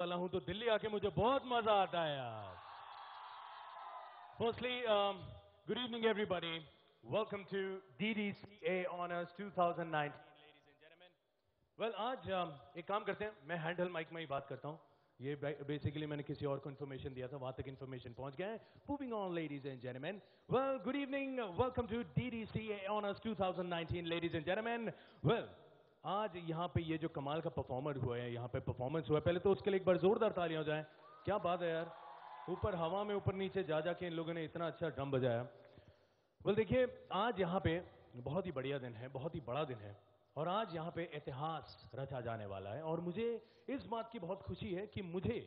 वाला हूँ तो दिल्ली आके मुझे बहुत मज़ा आता है यार। Firstly good evening everybody welcome to DDCA Honors 2019 ladies and gentlemen. Well आज um, एक काम करते हैं मैं हैंडल माइक में ही बात करता हूँ। ये बेसिकली मैंने किसी और को इन्फॉर्मेशन दिया था वहाँ तक इन्फॉर्मेशन पहुँच गया है। Moving on ladies and gentleman well good evening welcome to DDCA Honors 2019 ladies and gentlemen. Well आज यहाँ पे ये जो कमाल का परफॉर्मर हुआ है, यहाँ पे परफॉर्मेंस हुआ है, पहले तो उसके लिए एक बार जोरदार तालियाँ हो जाए क्या बात है यार। ऊपर हवा में, ऊपर नीचे, जा जा के इन लोगों ने इतना अच्छा ड्रम बजाया। बोल देखिए, आज यहाँ पे बहुत ही बढ़िया दिन है, बहुत ही बड़ा दिन है, और आज यहाँ पे इतिहास रचा जाने वाला है, और मुझे इस बात की बहुत खुशी है कि मुझे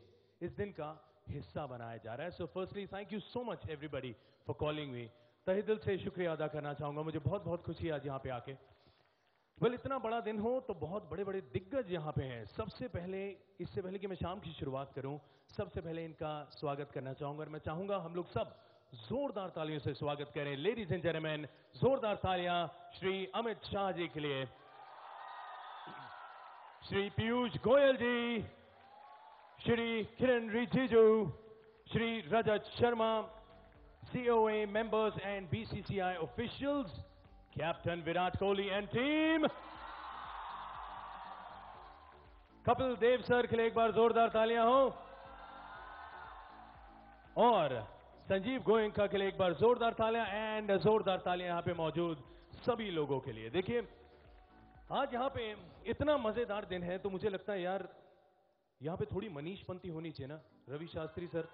इस दिन का हिस्सा बनाया जा रहा है। So firstly thank you so much everybody for calling me तहे दिल से शुक्रिया अदा करना चाहूँगा। मुझे बहुत बहुत खुशी है आज यहाँ पे आके। वेल इतना बड़ा दिन हो तो बहुत बड़े बड़े दिग्गज यहाँ पे हैं। सबसे पहले इससे पहले कि मैं शाम की शुरुआत करूँ सबसे पहले इनका स्वागत करना चाहूँगा और मैं चाहूँगा हम लोग सब जोरदार तालियों से स्वागत करें। लेडीज़ एंड जेंटलमैन जोरदार तालियाँ श्री अमित शाह जी के लिए। Shri Piyush Goyal ji Shri Kiran Rijiju Shri Rajat Sharma COA members and BCCI officials, Captain Virat Kohli and team. Kapil Dev sir के लिए एक बार जोरदार तालियाँ हो। और संजीव गोयंका के लिए एक बार जोरदार तालियाँ एंड जोरदार तालियाँ यहाँ पे मौजूद सभी लोगों के लिए। देखिए, आज यहाँ पे इतना मज़ेदार दिन है तो मुझे लगता है यार, यहाँ पे थोड़ी मनीष पंथी होनी चाहिए ना? रवि शास्त्री सर।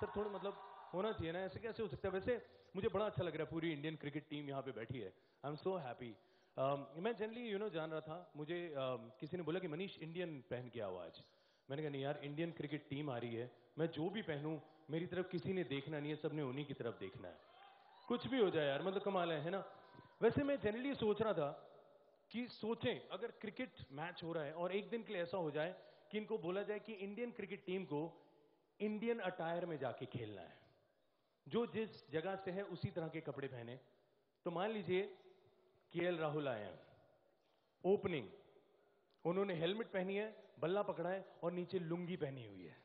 सर, थोड़ा मतलब होना चाहिए ना ऐसे कैसे हो सकता है? वैसे मुझे बड़ा अच्छा लग रहा है पूरी इंडियन क्रिकेट टीम यहाँ पे बैठी है। आई एम सो हैप्पी मैं जनरली यू नो जान रहा था मुझे um, किसी ने बोला कि मनीष इंडियन पहन के आओ आज। मैंने कहा नहीं यार इंडियन क्रिकेट टीम आ रही है। मैं जो भी पहनूं मेरी तरफ़ किसी ने देखना नहीं है सबने उन्हीं की तरफ़ देखना है। कुछ भी हो जाए यार मतलब कमाल है है ना? वैसे मैं जनरली सोच रहा था कि सोचें अगर क्रिकेट मैच हो रहा है और एक दिन के लिए ऐसा हो जाए कि इनको बोला जाए कि इंडियन क्रिकेट टीम को इंडियन अटायर में जाके खेलना है। जो जिस जगह से है, उसी तरह के कपड़े पहने। तो मान लीजिए, के एल राहुल आए हैं। ओपनिंग। उन्होंने हेलमेट पहनी है, बल्ला पकड़ा है और नीचे लुंगी पहनी हुई है।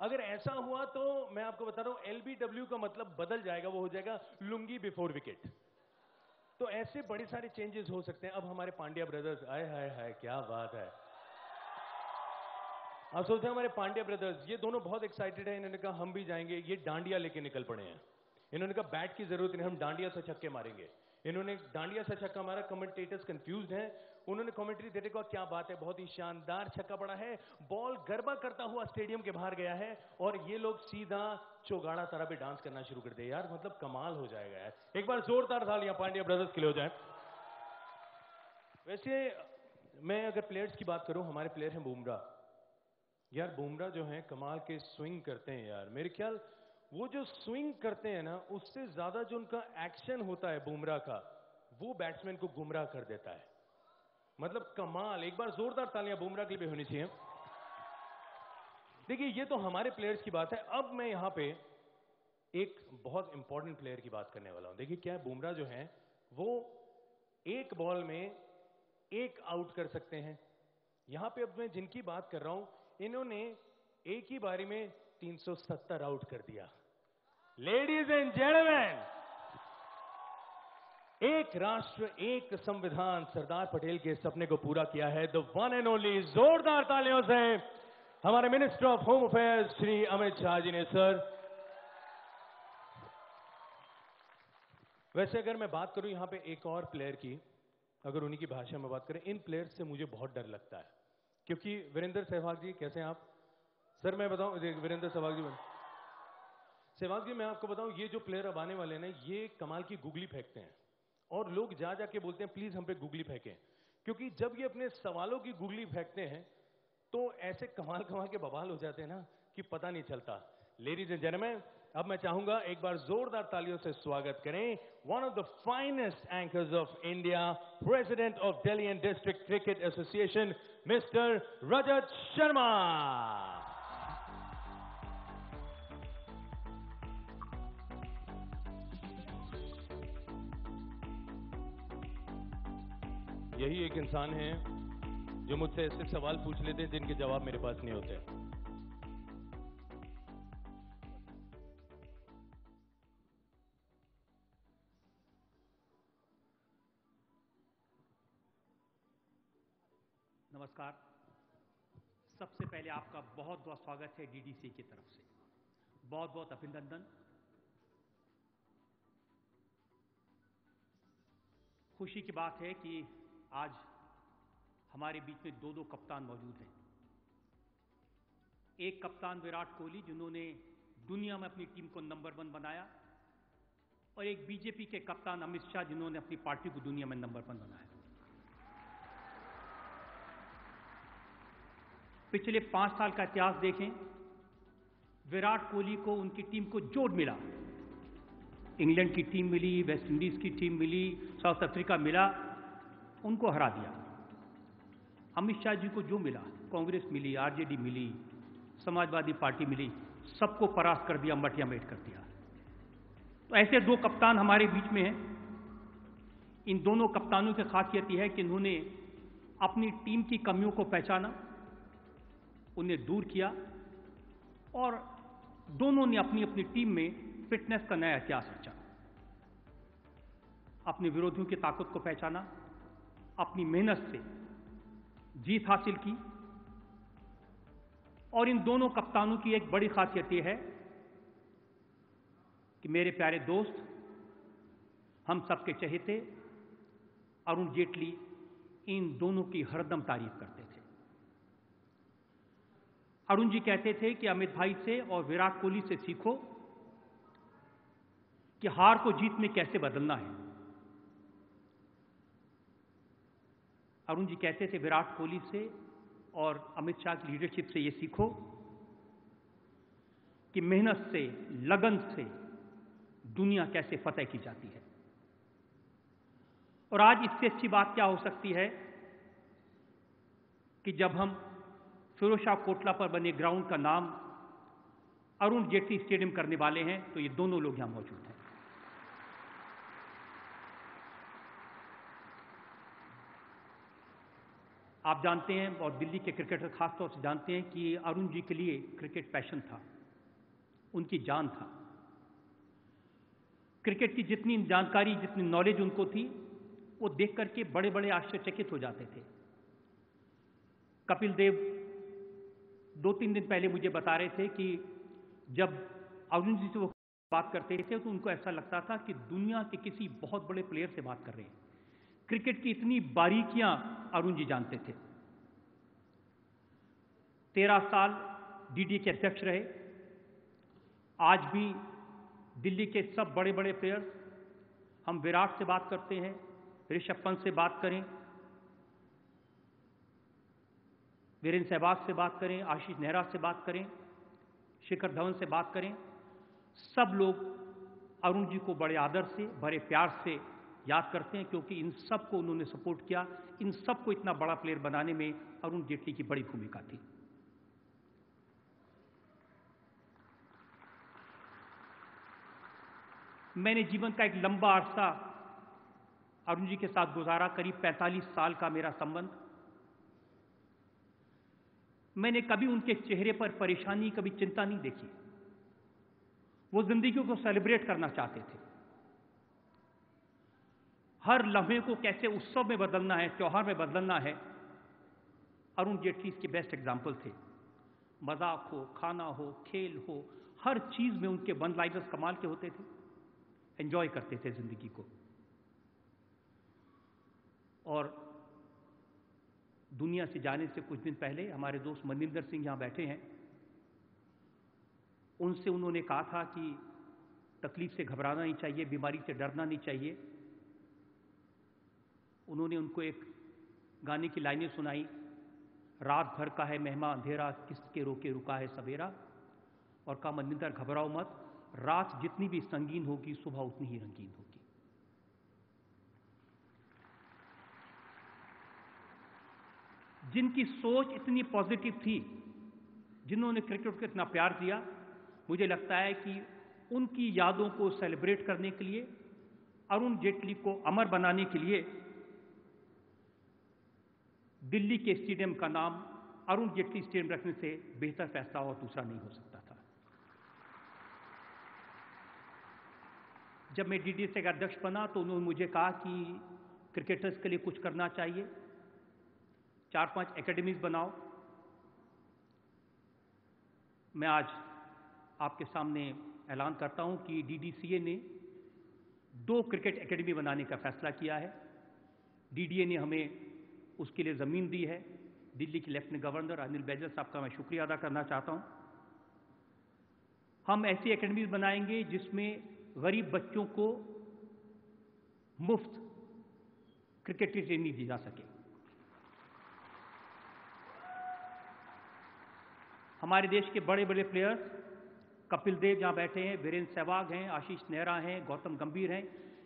अगर ऐसा हुआ तो मैं आपको बता रहा हूँ एलबीडब्ल्यू का मतलब बदल जाएगा, वो हो जाएगा लुंगी बिफोर विकेट। तो ऐसे बड़े सारे चेंजेस हो सकते हैं। अब हमारे पांड्या ब्रदर्स, आए, हाय हाय, क्या बात है। आप सोचते हमारे पांड्या ब्रदर्स ये दोनों बहुत एक्साइटेड है, इन्होंने कहा, हम भी जाएँगे, ये डांडिया लेके निकल पड़े हैं। इन्होंने कहा, बैट की ज़रूरत नहीं, हम डांडिया से छक्के मारेंगे। इन्होंने डांडिया से छक्का मारा कमेंटेटर्स कंफ्यूज हैं। उन्होंने कमेंट्री देने को क्या बात है, बहुत ही शानदार छक्का पड़ा है। बॉल गरबा करता हुआ स्टेडियम के बाहर गया है और ये लोग सीधा चौगाड़ा तरह पे डांस करना शुरू कर दे यार मतलब कमाल हो जाएगा यार। एक बार जोरदार तालियाँ पांड्या ब्रदर्स के लिए हो जाए। वैसे, मैं अगर प्लेयर्स की बात करूँ, हमारे प्लेयर हैं बुमराह। यार बुमराह जो है, कमाल के स्विंग करते हैं यार। मेरे ख्याल, वो जो स्विंग करते हैं ना, उससे ज़्यादा जो उनका एक्शन होता है बुमरा का, वो बैट्समैन को गुमराह कर देता है। मतलब कमाल, एक बार जोरदार तालियाँ बुमराह के लिए होनी चाहिए। देखिए, ये तो हमारे प्लेयर्स की बात है। अब मैं यहाँ पे एक बहुत इंपॉर्टेंट प्लेयर की बात करने वाला हूँ। देखिए क्या बुमराह जो है, वो एक बॉल में एक आउट कर सकते हैं। यहाँ पे अब मैं जिनकी बात कर रहा हूँ इन्होंने एक ही बारी में 370 आउट कर दिया। लेडीज़ एंड जेंटलमैन एक राष्ट्र एक संविधान सरदार पटेल के सपने को पूरा किया है। द वन एंड ओनली जोरदार तालियों से हमारे minister of home affairs Shri Amit Shah ji ने सर वैसे अगर मैं बात करूँ यहाँ पे एक और प्लेयर की अगर उन्हीं की भाषा में बात करें इन प्लेयर्स से मुझे बहुत डर लगता है। क्योंकि वीरेंद्र सहवाग जी कैसे हैं आप? सर, मैं बताऊँ वीरेंद्र सहवाग जी सहवाग जी, मैं आपको बताऊँ, ये जो प्लेयर अब आने वाले ना, ये कमाल की गुगली फेंकते हैं। और लोग जा जाके बोलते हैं, प्लीज़ हम पे गुगली फेंकें। क्योंकि जब ये अपने सवालों की गुगली फेंकते हैं तो ऐसे कमाल कमाल के बवाल हो जाते हैं ना, कि पता नहीं चलता। लेडीज़ एंड जेंटलमैन अब मैं चाहूँगा एक बार जोरदार तालियों से स्वागत करें। One of the finest anchors of India president of Delhi and district cricket association mister Rajat Sharma. यही एक इंसान है जो मुझसे ऐसे सवाल पूछ लेते हैं जिनके जवाब मेरे पास नहीं होते। नमस्कार। सबसे पहले आपका बहुत बहुत स्वागत है डीडीसी की तरफ़ से। बहुत बहुत अभिनंदन। खुशी की बात है कि आज हमारे बीच में दो दो कप्तान मौजूद हैं। एक कप्तान विराट कोहली, जिन्होंने दुनिया में अपनी टीम को नंबर वन बनाया, और एक बीजेपी के कप्तान अमित शाह, जिन्होंने अपनी पार्टी को दुनिया में नंबर वन बनाया। पिछले पाँच साल का इतिहास देखें, विराट कोहली को उनकी टीम को जोड़ मिला। इंग्लैंड की टीम मिली, वेस्ट इंडीज की टीम मिली, साउथ अफ्रीका मिला, उनको हरा दिया। अमित शाह जी को जो मिला, कांग्रेस मिली, आरजेडी मिली, समाजवादी पार्टी मिली, सबको परास्त कर दिया मटिया मेट कर दिया। तो ऐसे दो कप्तान हमारे बीच में हैं। इन दोनों कप्तानों की खासियत यह है कि इन्होंने अपनी टीम की कमियों को पहचाना उन्हें दूर किया और दोनों ने अपनी अपनी टीम में फिटनेस का नया इतिहास रचा। अपने विरोधियों की ताकत को पहचाना, अपनी मेहनत से जीत हासिल की और इन दोनों कप्तानों की एक बड़ी खासियत यह है कि मेरे प्यारे दोस्त, हम सबके चहेते अरुण जेटली इन दोनों की हरदम तारीफ़ करते थे अरुण जी कहते थे कि अमित भाई से और विराट कोहली से सीखो कि हार को जीत में कैसे बदलना है। अरुण जी कहते थे, विराट कोहली से और अमित शाह की लीडरशिप से ये सीखो कि मेहनत से, लगन से दुनिया कैसे फतेह की जाती है। और आज इससे अच्छी बात क्या हो सकती है कि जब हम फिरोज शाह कोटला पर बने ग्राउंड का नाम अरुण जेटली स्टेडियम करने वाले हैं तो ये दोनों लोग यहाँ मौजूद हैं। आप जानते हैं, और दिल्ली के क्रिकेटर खासतौर से जानते हैं कि अरुण जी के लिए क्रिकेट पैशन था, उनकी जान था। क्रिकेट की जितनी जानकारी, जितनी नॉलेज उनको थी, वो देख करके बड़े बड़े आश्चर्यचकित हो जाते थे। कपिल देव दो तीन दिन पहले मुझे बता रहे थे कि जब अरुण जी से वो बात करते थे तो उनको ऐसा लगता था कि दुनिया के किसी बहुत बड़े प्लेयर से बात कर रहे हैं। क्रिकेट की इतनी बारीकियाँ अरुण जी जानते थे। तेरह साल डीडी के अध्यक्ष रहे। आज भी दिल्ली के सब बड़े बड़े प्लेयर्स हम विराट से बात करते हैं, ऋषभ पंत से बात करें वीरेंद्र सहवाग से बात करें, आशीष नेहरा से बात करें, शिखर धवन से बात करें, सब लोग अरुण जी को बड़े आदर से, बड़े प्यार से याद करते हैं क्योंकि इन सबको उन्होंने सपोर्ट किया। इन सबको इतना बड़ा प्लेयर बनाने में अरुण जेटली की बड़ी भूमिका थी। मैंने जीवन का एक लंबा अरसा अरुण जी के साथ गुजारा, करीब 45 साल का मेरा संबंध। मैंने कभी उनके चेहरे पर परेशानी, कभी चिंता नहीं देखी। वो ज़िंदगी को सेलिब्रेट करना चाहते थे। हर लम्हे को कैसे उत्सव में बदलना है, त्यौहार में बदलना है, अरुण जेटली इसके बेस्ट एग्ज़ाम्पल थे। मज़ाक हो, खाना हो, खेल हो, हर चीज़ में उनके वन लाइनर्स कमाल के होते थे। एंजॉय करते थे ज़िंदगी को। और दुनिया से जाने से कुछ दिन पहले हमारे दोस्त मनिंदर सिंह यहाँ बैठे हैं। उनसे उन्होंने कहा था कि तकलीफ़ से घबराना नहीं चाहिए, बीमारी से डरना नहीं चाहिए। उन्होंने उनको एक गाने की लाइनें सुनाई। रात भर का है मेहमा अंधेरा किसके रोके रुका है सवेरा। और कहा, मनिंदर घबराओ मत, रात जितनी भी संगीन होगी, सुबह उतनी ही रंगीन होगी। जिनकी सोच इतनी पॉजिटिव थी, जिन्होंने क्रिकेट को इतना प्यार दिया, मुझे लगता है कि उनकी यादों को सेलिब्रेट करने के लिए, अरुण जेटली को अमर बनाने के लिए, दिल्ली के स्टेडियम का नाम अरुण जेटली स्टेडियम रखने से बेहतर फैसला और दूसरा नहीं हो सकता था। जब मैं डीडीसी का अध्यक्ष बना तो उन्होंने मुझे कहा कि क्रिकेटर्स के लिए कुछ करना चाहिए। चार पाँच एकेडमीज बनाओ। मैं आज आपके सामने ऐलान करता हूँ कि डीडीसीए ने दो क्रिकेट एकेडमी बनाने का फैसला किया है। डीडीए ने हमें उसके लिए ज़मीन दी है। दिल्ली के लेफ्टिनेंट गवर्नर अनिल बैजल साहब का मैं शुक्रिया अदा करना चाहता हूँ। हम ऐसी एकेडमीज बनाएँगे जिसमें गरीब बच्चों को मुफ़्त क्रिकेट की ट्रेनिंग दी जा सके। हमारे देश के बड़े बड़े प्लेयर्स कपिल देव जहाँ बैठे हैं, वीरेंद्र सहवाग हैं, आशीष नेहरा हैं, गौतम गंभीर हैं,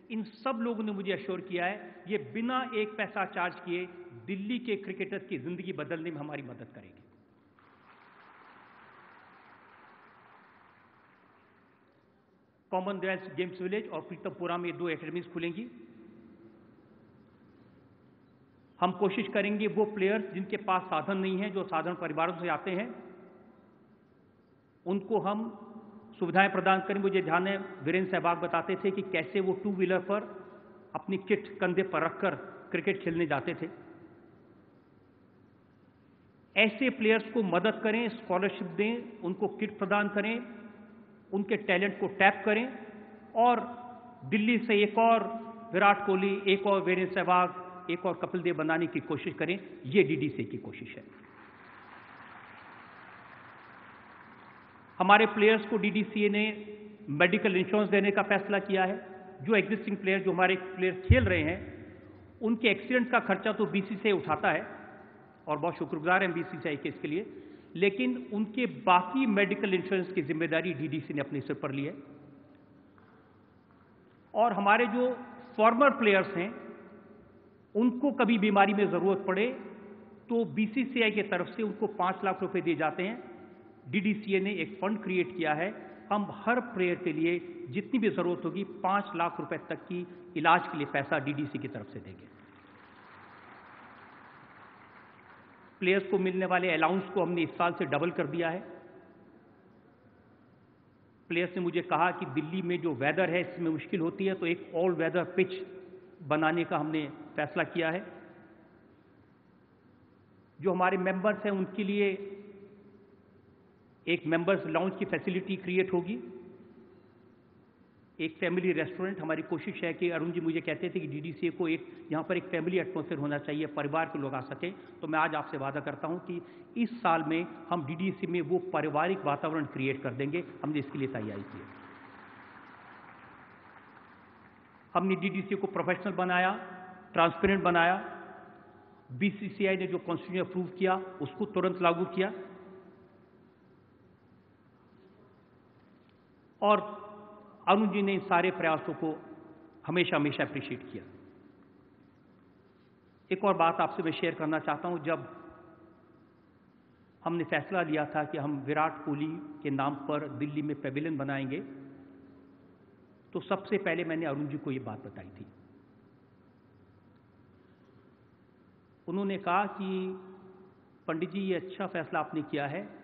इन सब लोगों ने मुझे अश्योर किया है, ये बिना एक पैसा चार्ज किए दिल्ली के क्रिकेटर्स की ज़िंदगी बदलने में हमारी मदद करेगी। कॉमनवेल्थ गेम्स विलेज और प्रीतमपुरा में दो एकेडमीज खुलेंगी। हम कोशिश करेंगे वो प्लेयर्स जिनके पास साधन नहीं है, जो साधारण परिवारों से आते हैं उनको हम सुविधाएँ प्रदान करें मुझे ध्यान है, वीरेंद्र सहवाग बताते थे कि कैसे वो टू व्हीलर पर अपनी किट कंधे पर रखकर क्रिकेट खेलने जाते थे। ऐसे प्लेयर्स को मदद करें स्कॉलरशिप दें, उनको किट प्रदान करें, उनके टैलेंट को टैप करें और दिल्ली से एक और, विराट कोहली, एक और वीरेंद्र सहवाग एक और कपिल देव बनाने की कोशिश करें। ये डीडीसी की कोशिश है। हमारे प्लेयर्स को डीडीसीए ने मेडिकल इंश्योरेंस देने का फैसला किया है। जो एग्जिस्टिंग प्लेयर जो हमारे प्लेयर खेल रहे हैं, उनके एक्सीडेंट का खर्चा तो बीसीसीआई उठाता है और बहुत शुक्रगुजार हैं बीसीसीआई के इसके लिए। लेकिन उनके बाकी मेडिकल इंश्योरेंस की ज़िम्मेदारी डीडीसी ने अपने सिर पर ली है। और हमारे जो फॉर्मर प्लेयर्स हैं, उनको कभी बीमारी में ज़रूरत पड़े तो बीसीसीआई की तरफ़ से उनको पाँच लाख रुपए दिए जाते हैं। डीडीसीए ने एक फंड क्रिएट किया है। हम हर प्रेयर के लिए जितनी भी ज़रूरत होगी, पाँच लाख रुपए तक की इलाज के लिए पैसा डीडीसी की तरफ़ से देंगे। प्लेयर्स को मिलने वाले अलाउंस को हमने इस साल से डबल कर दिया है। प्लेयर्स ने मुझे कहा कि दिल्ली में जो वेदर है, इसमें मुश्किल होती है तो एक ऑल वेदर पिच बनाने का हमने फैसला किया है। जो हमारे मेंबर्स हैं, उनके लिए एक मेंबर्स लाउंज की फैसिलिटी क्रिएट होगी। एक फैमिली रेस्टोरेंट हमारी कोशिश है कि अरुण जी मुझे कहते थे कि डीडीसीए को एक, यहाँ पर एक फैमिली एटमोसफेयर होना चाहिए, परिवार के लोग आ सके। तो मैं आज आपसे वादा करता हूँ कि इस साल में हम डीडीसी में वो पारिवारिक वातावरण क्रिएट कर देंगे। हमने इसके लिए तैयारी की हमने डीडीसी को प्रोफेशनल बनाया ट्रांसपेरेंट बनाया। बीसीसीआई ने जो कॉन्स्टिट्यूशन अप्रूव किया, उसको तुरंत लागू किया। और अरुण जी ने इन सारे प्रयासों को हमेशा हमेशा अप्रिशिएट किया। एक और बात आपसे मैं शेयर करना चाहता हूँ, जब हमने फैसला लिया था कि हम विराट कोहली के नाम पर दिल्ली में पेविलियन बनाएँगे तो सबसे पहले मैंने अरुण जी को यह बात बताई थी। उन्होंने कहा कि पंडित जी, ये अच्छा फैसला आपने किया है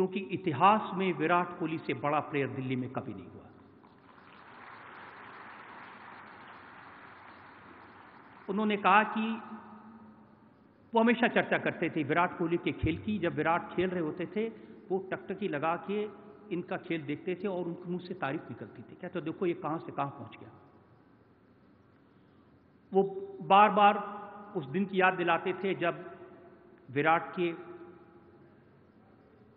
क्योंकि इतिहास में विराट कोहली से बड़ा प्लेयर दिल्ली में कभी नहीं हुआ। उन्होंने कहा कि वो हमेशा चर्चा करते थे विराट कोहली के खेल की। जब विराट खेल रहे होते थे, वो टकटकी लगा के इनका खेल देखते थे और उनके मुँह से तारीफ़ निकलती थी। क्या तो देखो ये कहाँ से कहाँ पहुँच गया। वो बार बार उस दिन की याद दिलाते थे जब विराट के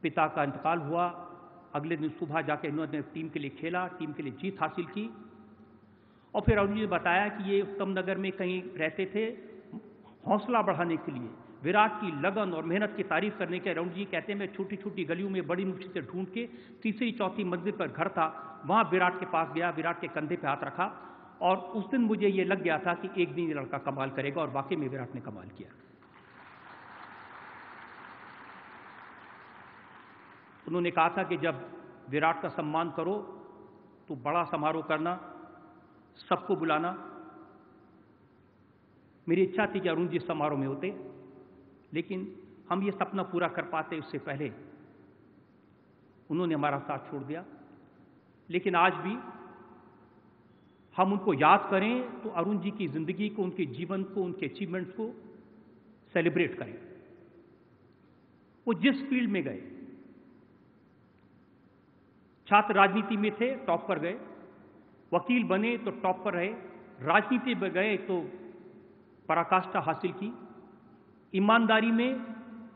पिता का इंतकाल हुआ। अगले दिन सुबह जाके इन्होंने टीम के लिए खेला, टीम के लिए जीत हासिल की। और फिर अरुण जी ने बताया कि ये उत्तम नगर में कहीं रहते थे। हौसला बढ़ाने के लिए, विराट की लगन और मेहनत की तारीफ़ करने के अरुण जी कहते हैं मैं छोटी छोटी गलियों में बड़ी मुश्किल से ढूंढ के तीसरी चौथी मंजिल पर घर था। वहाँ विराट के पास गया, विराट के कंधे पे हाथ रखा और उस दिन मुझे ये लग गया था कि एक दिन ये लड़का कमाल करेगा और वाकई में विराट ने कमाल किया। उन्होंने कहा था कि जब विराट का सम्मान करो तो बड़ा समारोह करना, सबको बुलाना। मेरी इच्छा थी कि अरुण जी समारोह में होते, लेकिन हम ये सपना पूरा कर पाते उससे पहले उन्होंने हमारा साथ छोड़ दिया। लेकिन आज भी हम उनको याद करें तो अरुण जी की ज़िंदगी को, उनके जीवन को, उनके अचीवमेंट्स को सेलिब्रेट करें। वो जिस फ़ील्ड में गए छात्र राजनीति में थे, टॉप पर गए। वकील बने तो टॉप पर रहे। राजनीति में गए तो पराकाष्ठा हासिल की। ईमानदारी में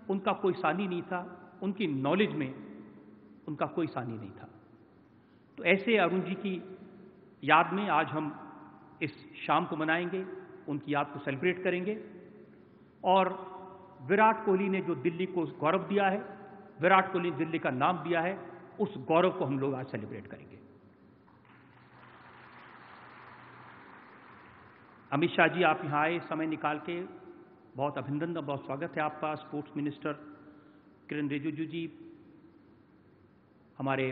उनका कोई सानी नहीं था। उनकी नॉलेज में उनका कोई सानी नहीं था। तो ऐसे अरुण जी की याद में आज हम इस शाम को मनाएँगे, उनकी याद को सेलिब्रेट करेंगे। और विराट कोहली ने जो दिल्ली को गौरव दिया है, विराट कोहली ने दिल्ली का नाम दिया है उस गौरव को हम लोग आज सेलिब्रेट करेंगे। अमित शाह जी, आप यहाँ आए, समय निकाल के बहुत अभिनंदन बहुत स्वागत है आपका, स्पोर्ट्स मिनिस्टर किरण रिजिजू जी, हमारे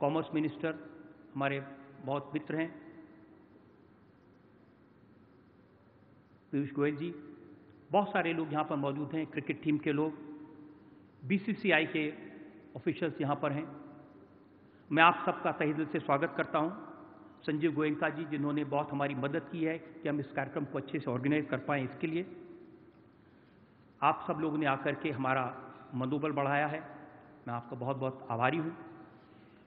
कॉमर्स मिनिस्टर, हमारे बहुत मित्र हैं, पीयूष गोयल जी, बहुत सारे लोग यहाँ पर मौजूद हैं, क्रिकेट टीम के लोग बीसीसीआई के ऑफिशियल्स यहाँ पर हैं। मैं आप सबका तहे दिल से स्वागत करता हूँ संजीव गोयंका जी, जिन्होंने बहुत हमारी मदद की है कि हम इस कार्यक्रम को अच्छे से ऑर्गेनाइज कर पाएँ इसके लिए। आप सब लोगों ने आकर के हमारा मनोबल बढ़ाया है। मैं आपका बहुत बहुत आभारी हूँ।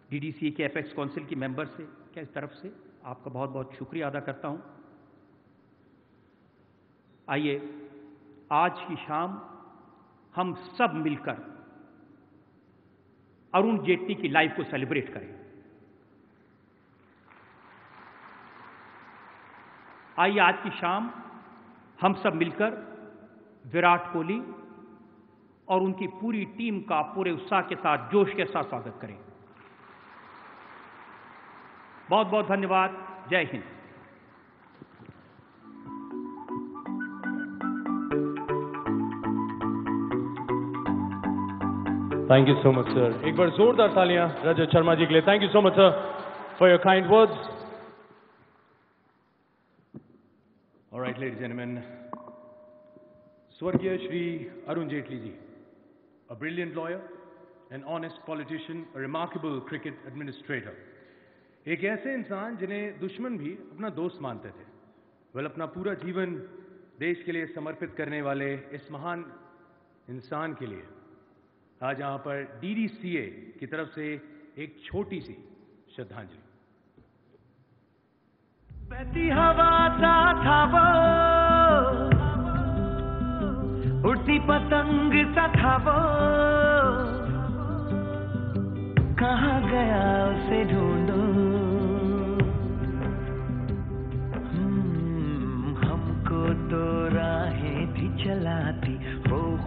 डीडीसी के एपेक्स काउंसिल की मेंबर से क्या इस तरफ़ से आपका बहुत बहुत शुक्रिया अदा करता हूँ। आइए, आज की शाम हम सब मिलकर अरुण जेटली की लाइफ को सेलिब्रेट करें। आइए आज की शाम हम सब मिलकर विराट कोहली और उनकी पूरी टीम का पूरे उत्साह के साथ, जोश के साथ स्वागत करें। बहुत बहुत धन्यवाद। जय Hind. Thank you so much sir एक बार जोरदार तालियाँ रजत शर्मा जी के लिए। Thank you so much sir for your kind words alright ladies gentleman स्वर्गीय श्री अरुण जेटली जी a brilliant lawyer, an honest politician, a remarkable cricket administrator. एक ऐसे इंसान जिन्हें दुश्मन भी अपना दोस्त मानते थे। वह अपना पूरा जीवन देश के लिए समर्पित करने वाले इस महान इंसान के लिए आज यहाँ पर डीडीसीए की तरफ़ से एक छोटी सी श्रद्धांजलि। बहती हवा सा था वो, उड़ती पतंग सा था वो। कहा गया उसे ढूंढो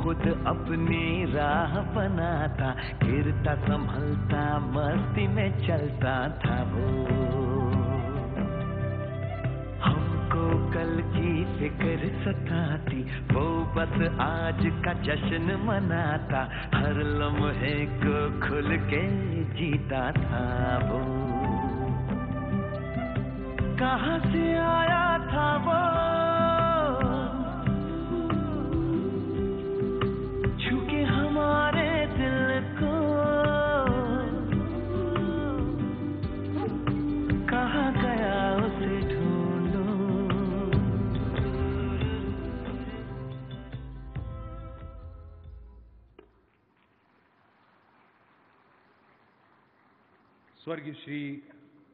खुद अपनी राह बनाता गिरता संभलता, मस्ती में चलता था वो। हमको कल की फ़िक्र सताती, वो बस आज का जश्न मनाता, हर लम्हे को खुल के जीता था वो। कहाँ से आया था वो? स्वर्गीय श्री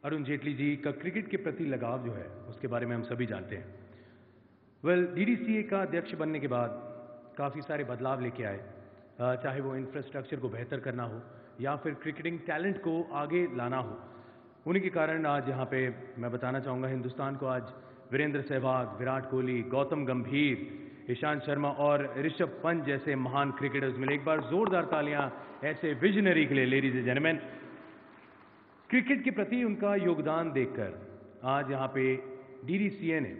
अरुण जेटली जी का क्रिकेट के प्रति लगाव जो है, उसके बारे में हम सभी जानते हैं। वेल डीडीसीए का अध्यक्ष बनने के बाद काफ़ी सारे बदलाव लेके आए। चाहे वो इंफ्रास्ट्रक्चर को बेहतर करना हो, या फिर क्रिकेटिंग टैलेंट को आगे लाना हो। उन्हीं के कारण आज यहाँ पे मैं बताना चाहूँगा, हिंदुस्तान को आज वीरेंद्र सहवाग, विराट कोहली, गौतम गंभीर, ईशांत शर्मा और ऋषभ पंत जैसे महान क्रिकेटर्स मिले। एक बार जोरदार तालियाँ ऐसे विजनरी के लिए लेडीज़ एंड जेंटलमैन क्रिकेट के प्रति उनका योगदान देखकर आज यहाँ पे डीडीसीए ने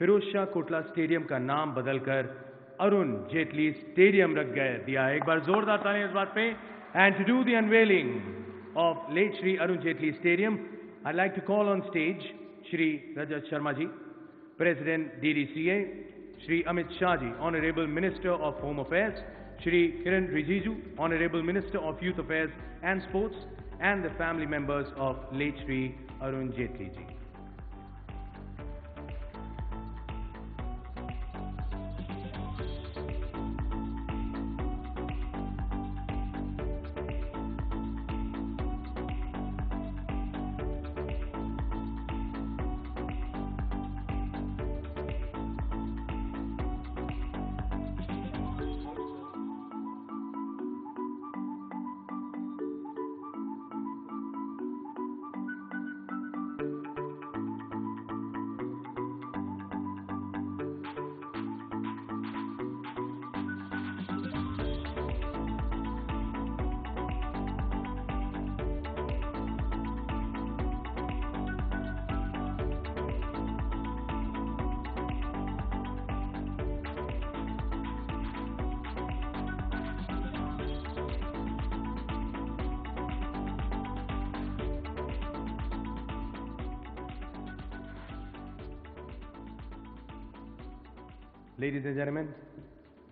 फिरोज शाह कोटला स्टेडियम का नाम बदलकर अरुण जेटली स्टेडियम रख गए दिया एक बार जोरदार तालियाँ इस बात पे। And to do the unveiling of late Shri Arun Jaitley stadium I like to call on stage Shri Rajat Sharma ji president DDCA Shri Amit Shah ji honourable minister of home Affairs, Shri Kiran Rijiju honourable minister of youth Affairs and Sports, and the family members of late Shri Arun Jaitley.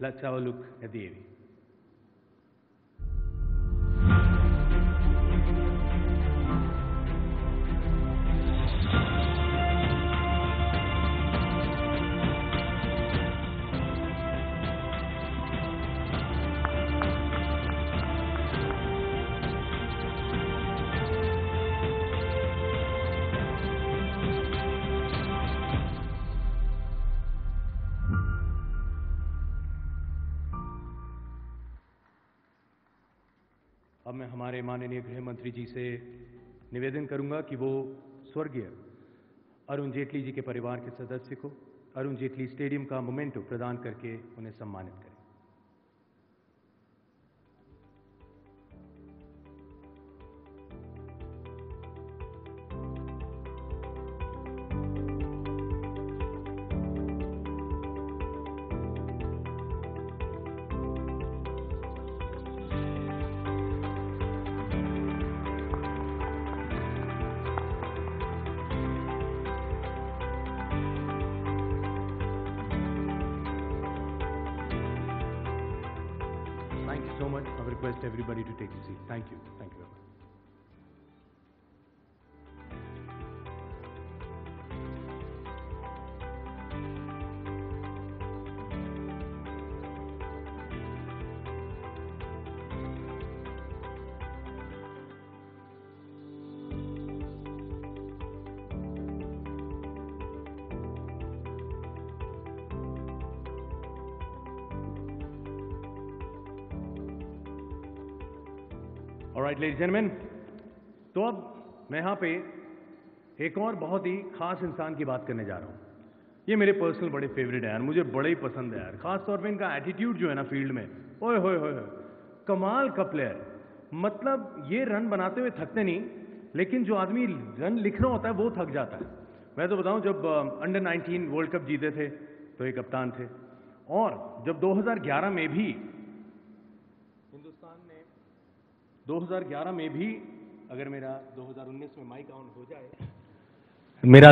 Let's have a look at the AV. हमारे माननीय गृह मंत्री जी से निवेदन करूँगा कि वो स्वर्गीय अरुण जेटली जी के परिवार के सदस्य को, अरुण जेटली स्टेडियम का मोमेंटो प्रदान करके उन्हें सम्मानित करें। Right, ladies and तो अब मैं यहाँ पे एक और बहुत ही खास इंसान की बात करने जा रहा हूँ। ये मेरे पर्सनल बड़े फेवरेट है यार मुझे बड़े ही पसंद है यार। खास तौर पे इनका एटीट्यूड जो है ना फ़ील्ड में ओए होए होए होए, कमाल का प्लेयर मतलब ये रन बनाते हुए थकते नहीं लेकिन जो आदमी रन लिख रहा होता है वो थक जाता है। मैं तो बताऊँ जब अंडर 19 वर्ल्ड कप जीते थे तो ये कप्तान थे। और जब 2011 में भी हिंदुस्तान ने 2011 में भी अगर मेरा 2019 में माइक ऑन हो जाए। मेरा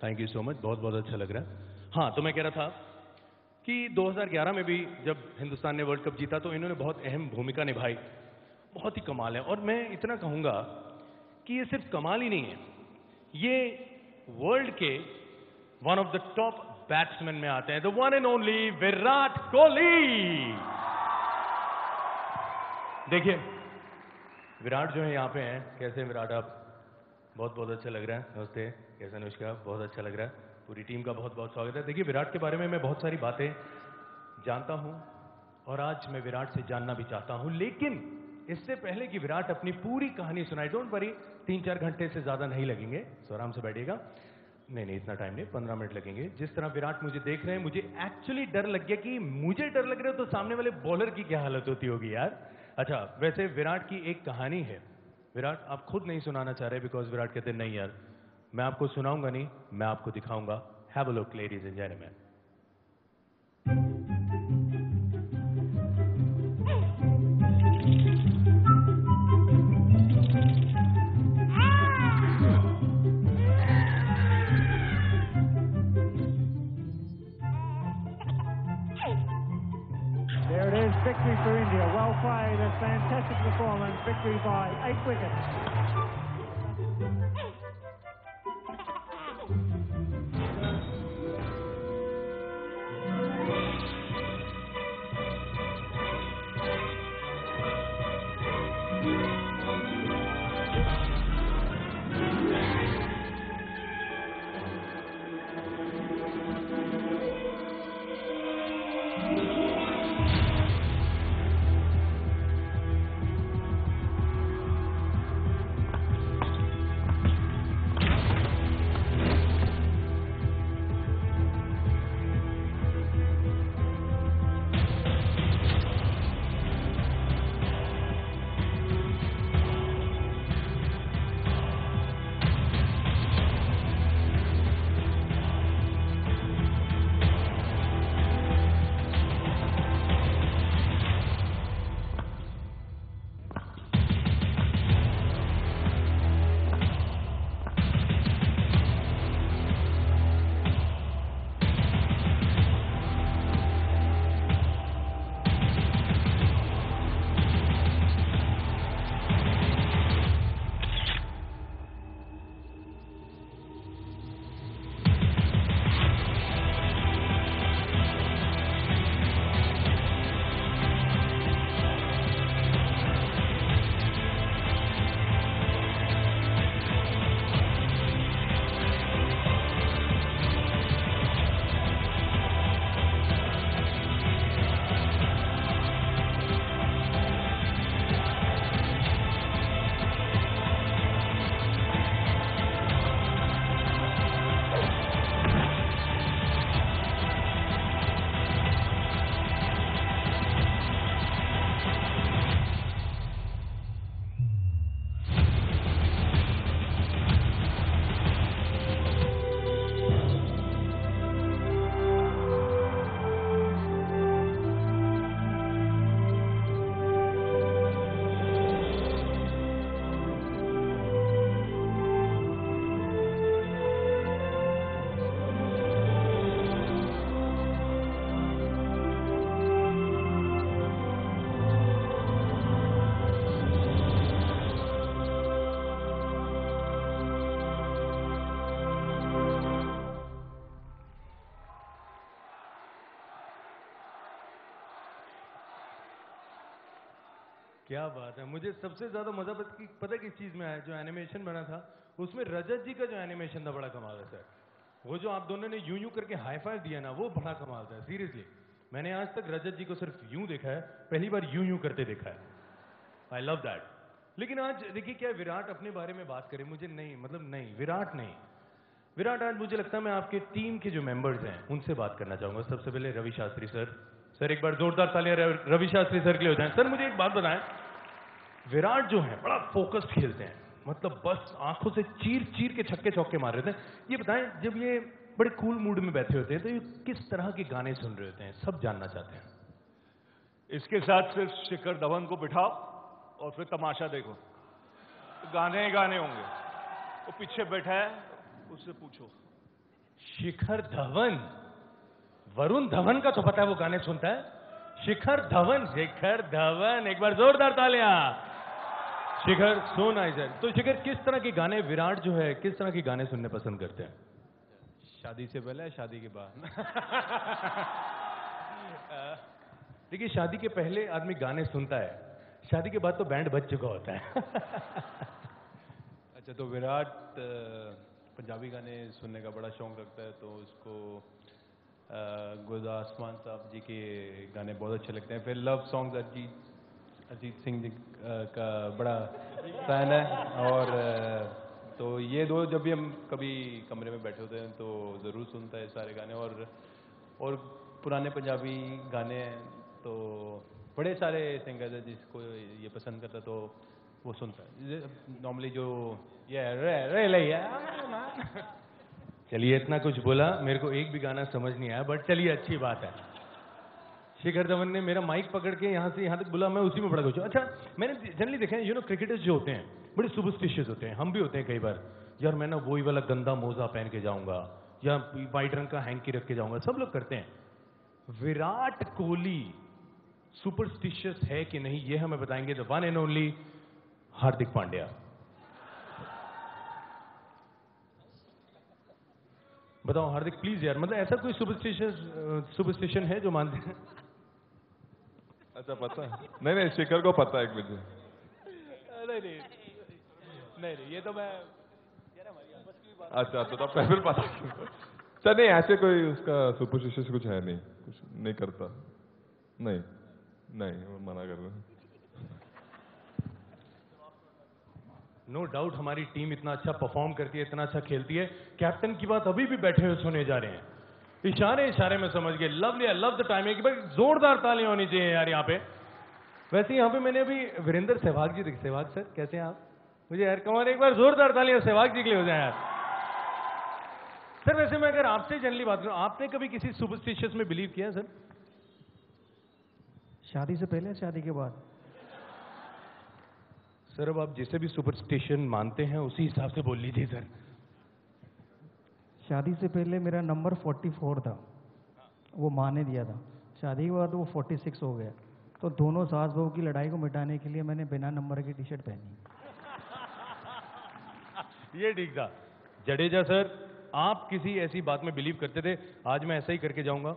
थैंक यू सो मच बहुत बहुत अच्छा लग रहा है। हाँ तो मैं कह रहा था कि 2011 में भी जब हिंदुस्तान ने वर्ल्ड कप जीता तो इन्होंने बहुत अहम भूमिका निभाई। बहुत ही कमाल है। और मैं इतना कहूँगा कि ये सिर्फ़ कमाल ही नहीं है। ये वर्ल्ड के one of the top batsman में आते हैं। The one and only Virat Kohli. देखिए, विराट जो है यहाँ पे हैं। कैसे विराट आप? बहुत बहुत अच्छा लग रहा है। नमस्ते। कैसे अनुष्का? बहुत अच्छा लग रहा है। पूरी टीम का बहुत बहुत स्वागत है। देखिए, विराट के बारे में मैं बहुत सारी बातें जानता हूँ और आज मैं विराट से जानना भी चाहता हूँ। लेकिन इससे पहले कि विराट अपनी पूरी कहानी सुनाए डोंट वरी तीन चार घंटे से ज़्यादा नहीं लगेंगे। सो आराम से बैठिएगा। नहीं नहीं, इतना टाइम नहीं, पंद्रह मिनट लगेंगे। जिस तरह विराट मुझे देख रहे हैं, मुझे एक्चुअली डर लग गया कि मुझे डर लग रहा है तो सामने वाले बॉलर की क्या हालत होती होगी यार? अच्छा वैसे विराट की एक कहानी है। विराट, आप खुद नहीं सुनाना चाह रहे बिकॉज़ विराट कहते नहीं यार, मैं आपको सुनाऊँगा नहीं, मैं आपको दिखाऊँगा। Have a look ladies and gentleman played. A fantastic performance. Victory by eight wickets. क्या बात है। मुझे सबसे ज़्यादा मज़ा पता कि पता किस चीज़ में आया? जो एनिमेशन बना था, उसमें रजत जी का जो एनिमेशन था, बड़ा कमाल है सर वो जो आप दोनों ने यूँ यूँ करके हाई फाइव दिया ना, वो बड़ा कमाल था सीरियसली मैंने आज तक रजत जी को सिर्फ़ यूँ देखा है, पहली बार यूँ यूँ करते देखा है। आई लव दैट लेकिन आज देखिए क्या विराट अपने बारे में बात करें, मुझे नहीं मतलब नहीं, विराट नहीं. विराट, आज मुझे लगता है मैं आपके टीम के जो मेंबर्स हैं, उनसे बात करना चाहूँगा। सबसे पहले रवि शास्त्री सर सर एक बार जोरदार तालियाँ रवि शास्त्री सर के लिए हो जाए। सर मुझे एक बात बताएँ। विराट जो है बड़ा फोकस्ड खेलते हैं। मतलब बस आँखों से चीर चीर के छक्के चौके मार रहे थे। ये बताएँ जब ये बड़े कूल मूड में बैठे होते हैं तो ये किस तरह के गाने सुन रहे होते हैं? सब जानना चाहते हैं। इसके साथ सिर्फ़ शिखर धवन को बिठाओ और फिर तमाशा देखो। गाने ही गाने होंगे। वो पीछे बैठा है उससे पूछो। शिखर धवन? वरुण धवन का तो पता है वो गाने सुनता है। शिखर धवन शिखर धवन एक बार जोरदार तालियाँ। शिखर सो नाइस है तो शिखर किस तरह के गाने विराट जो है किस तरह के गाने सुनने पसंद करते हैं? शादी से पहले शादी के बाद? देखिए शादी के पहले आदमी गाने सुनता है शादी के बाद तो बैंड बज चुका होता है। अच्छा तो विराट पंजाबी गाने सुनने का बड़ा शौक रखता है तो उसको गुरदास मान साहब जी के गाने बहुत अच्छे लगते हैं। फिर लव सॉन्ग्स अरिजीत अरिजीत सिंह जी का बड़ा फ़ैन है और तो ये दो जब भी हम कभी कमरे में बैठे होते हैं तो ज़रूर सुनता है सारे गाने और और पुराने पंजाबी गाने हैं तो बड़े सारे सिंगर्स हैं जिसको ये पसंद करता तो वो सुनता है। नॉर्मली जो, ये रे रे लैया। चलिए इतना कुछ बोला, मेरे को एक भी गाना समझ नहीं आया, बट चलिए अच्छी बात है। शिखर धवन ने मेरा माइक पकड़ के यहाँ से यहाँ तक बोला, मैं उसी में बड़ा खुश अच्छा मैंने जनरली देखा है यू नो क्रिकेटर्स जो होते हैं, बड़े सुपरस्टिशियस होते हैं, हम भी होते हैं कई बार। यार, मैं ना वही वाला गंदा मोजा पहन के जाऊँगा, या वाइट रंग का हैंकी रख के जाऊँगा, सब लोग करते हैं। विराट कोहली सुपरस्टिशियस है कि नहीं, ये हमें बताएँगे the one and only Hardik Pandya. बताओ हार्दिक प्लीज़ यार मतलब ऐसा कोई सुपरस्टिशियस सुपरस्टिशन है जो मानते हैं? अच्छा पता है। नहीं नहीं शिखर को पता है एक मुझे नहीं नहीं। नहीं नहीं ये तो मैं अच्छा तो तब फिर पता अच्छा नहीं ऐसे कोई उसका सुपरस्टिशियस कुछ है नहीं। कुछ नहीं करता। नहीं नहीं वो मना कर रहे नो डाउट हमारी टीम इतना अच्छा परफॉर्म करती है इतना अच्छा खेलती है। कैप्टन की बात अभी भी बैठे हुए सुने जा रहे हैं। इशारे इशारे में समझ गए। Lovely I love the timing भाई जोरदार तालियाँ होनी चाहिए यार यहाँ पे। वैसे यहाँ पे मैंने अभी वीरेंद्र सहवाग जी देखे सहवाग सर कैसे हैं आप? मुझे यार कमाल एक बार जोरदार तालियाँ सहवाग जी के लिए हो जाए यार। सर वैसे मैं अगर आपसे जनरली बात करूँ आपने कभी किसी सुपरस्टिशियस में बिलीव किया सर? शादी से पहले शादी के बाद? सर अब आप जिसे भी सुपरस्टिशन मानते हैं उसी हिसाब से बोल लीजिए सर। शादी से पहले मेरा नंबर 44 था। वो माँ ने दिया था। शादी के बाद वो 46 हो गया। तो दोनों सास बहू की लड़ाई को मिटाने के लिए मैंने बिना नंबर की टी शर्ट पहनी। ये ठीक था। जडेजा सर आप किसी ऐसी बात में बिलीव करते थे? आज मैं ऐसा ही करके जाऊँगा।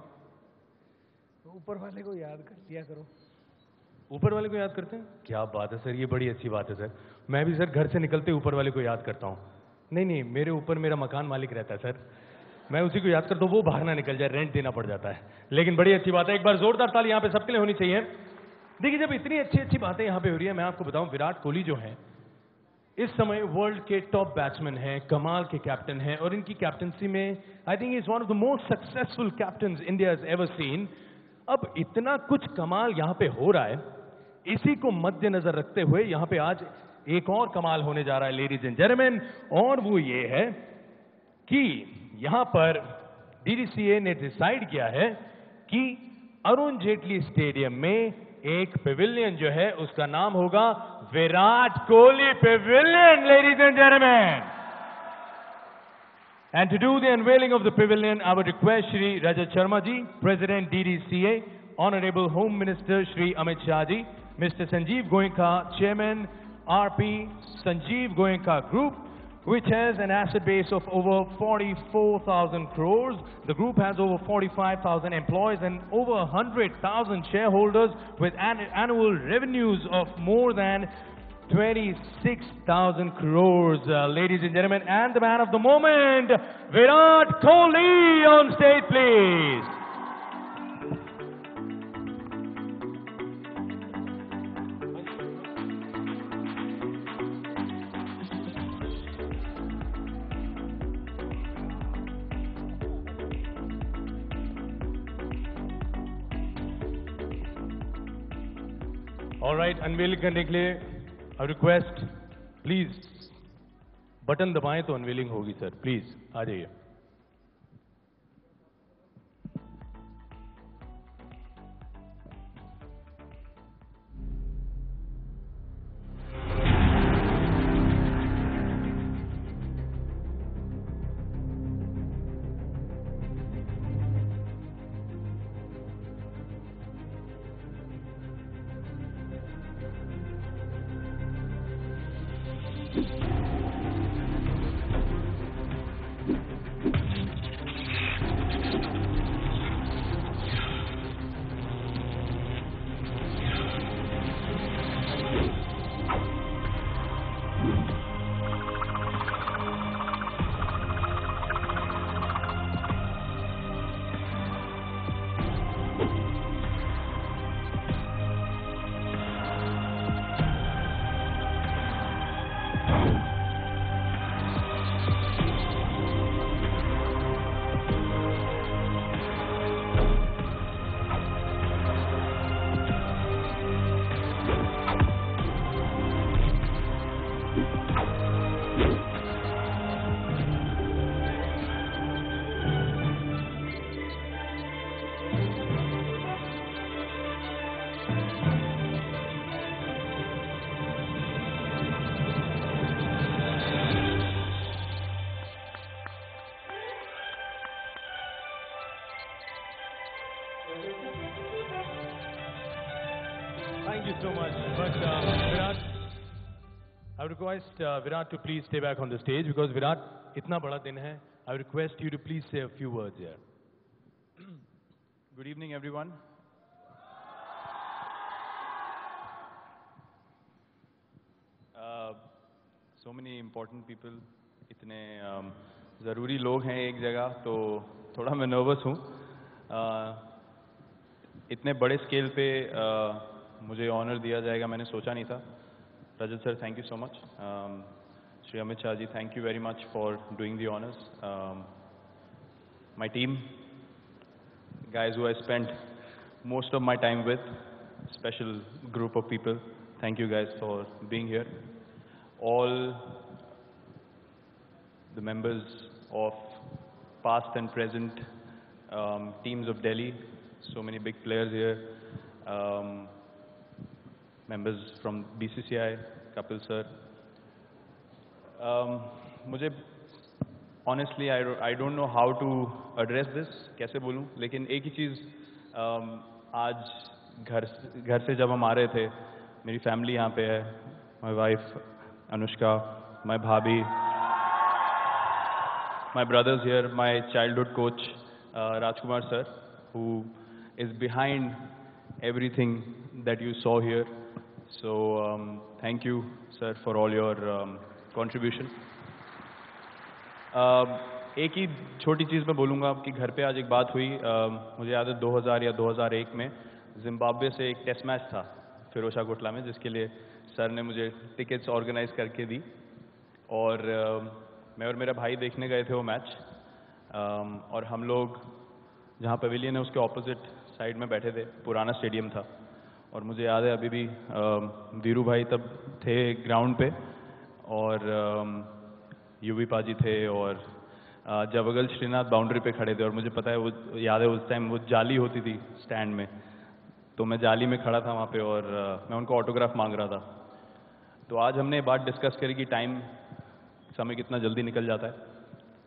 ऊपर वाले को याद कर लिया करो। ऊपर वाले को याद करते हैं? क्या बात है सर ये बड़ी अच्छी बात है सर। मैं भी सर घर से निकलते ऊपर वाले को याद करता हूँ। नहीं नहीं, मेरे ऊपर मेरा मकान मालिक रहता है, सर। मैं उसी को याद कर दो वो बाहर ना निकल जाए रेंट देना पड़ जाता है। लेकिन बड़ी अच्छी बात है, एक बार जोरदार ताली यहाँ पे सबके लिए होनी चाहिए। देखिए, जब इतनी अच्छी अच्छी बातें यहाँ पे हो रही है, मैं आपको बताऊँ, विराट कोहली जो है, इस समय वर्ल्ड के टॉप बैट्समैन हैं, कमाल के कैप्टन हैं, और इनकी कैप्टनसी में I think is one of the most successful captain India ever seen अब इतना कुछ कमाल यहाँ पे हो रहा है, इसी को मद्देनजर रखते हुए यहाँ पे आज एक और कमाल होने जा रहा है लेडीज़ एंड जेंटलमैन और वो ये है कि यहाँ पर डीडीसीए ने डिसाइड किया है कि अरुण जेटली स्टेडियम में एक पेविलियन जो है उसका नाम होगा Virat Kohli pavilion ladies and gentleman And to do the unveiling of the pavilion, I would request Shri Rajat Sharma ji, President DDCA, Honorable Home Minister Shri Amit Shah ji, Mr. Sanjeev Goenka, Chairman RP Sanjeev Goenka Group, which has an asset base of over 44,000 crores. The group has over 45,000 employees and over 100,000 shareholders with an annual revenues of more than 26,000 crores. Uh, ladies and gentlemen, and the man of the moment, Virat Kohli on stage, please. Unveil unveiling करने के लिए I request please button दबाएँ तो unveiling होगी sir please आ जाइए। But uh, Virat, I would request uh, Virat to please stay back on the stage because Virat, इतना बड़ा दिन है. I would request you to please say a few words here. Good evening, everyone. Uh, so many important people, इतने um, ज़रूरी लोग हैं एक जगह तो थोड़ा मैं नर्वस हूँ uh, इतने बड़े स्केल पे uh, मुझे ऑनर दिया जाएगा, मैंने सोचा नहीं था। Rajat sir thank you so much Shri Amit Shah ji thank you very much for doing the honours my team guys हुआ spend most of my time with special group of people thank you guys for being here all the members of past and present teams of Delhi so many big players here members from BCCI, Kapil sir. Um, मुझे honestly I don't know how to address this कैसे बोलूँ लेकिन एक ही चीज़ um, आज घर घर से जब हम आ रहे थे मेरी फैमिली यहाँ पे है माई वाइफ अनुष्का माई भाभी my brothers here my childhood coach Rajkumar sir who is behind everything that you saw here. So um, thank you, sir, for all your um, contribution. Uh, एक ही छोटी चीज़ मैं बोलूँगा कि घर पे आज एक बात हुई। Uh, मुझे याद है 2000 या 2001 में जिम्बाब्वे से एक टेस्ट मैच था फिरोशा कोटला में जिसके लिए सर ने मुझे टिकट्स ऑर्गेनाइज करके दी। और uh, मैं और मेरा भाई देखने गए थे वो मैच um, और हम लोग जहाँ पवेलियन है उसके ऑपोजिट साइड में बैठे थे। पुराना स्टेडियम था। और मुझे याद है अभी भी वीरू भाई तब थे ग्राउंड पे और यूवी पाजी थे और जवगल श्रीनाथ बाउंड्री पे खड़े थे और मुझे पता है वो, याद है उस टाइम वो जाली होती थी स्टैंड में। तो मैं जाली में खड़ा था वहाँ पे और मैं उनको ऑटोग्राफ मांग रहा था। तो आज हमने बात डिस्कस करी कि टाइम समय कितना जल्दी निकल जाता है।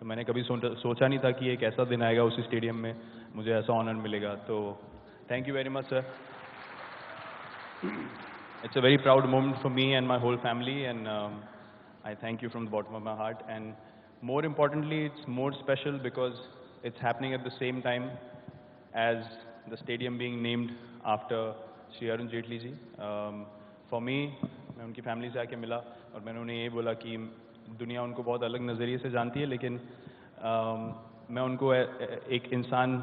तो मैंने कभी सोचा नहीं था कि एक ऐसा दिन आएगा उसी स्टेडियम में, मुझे ऐसा ऑनर मिलेगा। तो thank you very much sir It's a very proud moment for me and my whole family, and um, I thank you from the bottom of my heart. And more importantly, it's more special because it's happening at the same time as the stadium being named after Shri Arun Jaitley ji. Um, for me, मैं उनकी family से आके मिला और मैंने उन्हें ये बोला कि दुनिया उनको बहुत अलग नज़रिए से जानती है लेकिन um, मैं उनको ए- ए- एक इंसान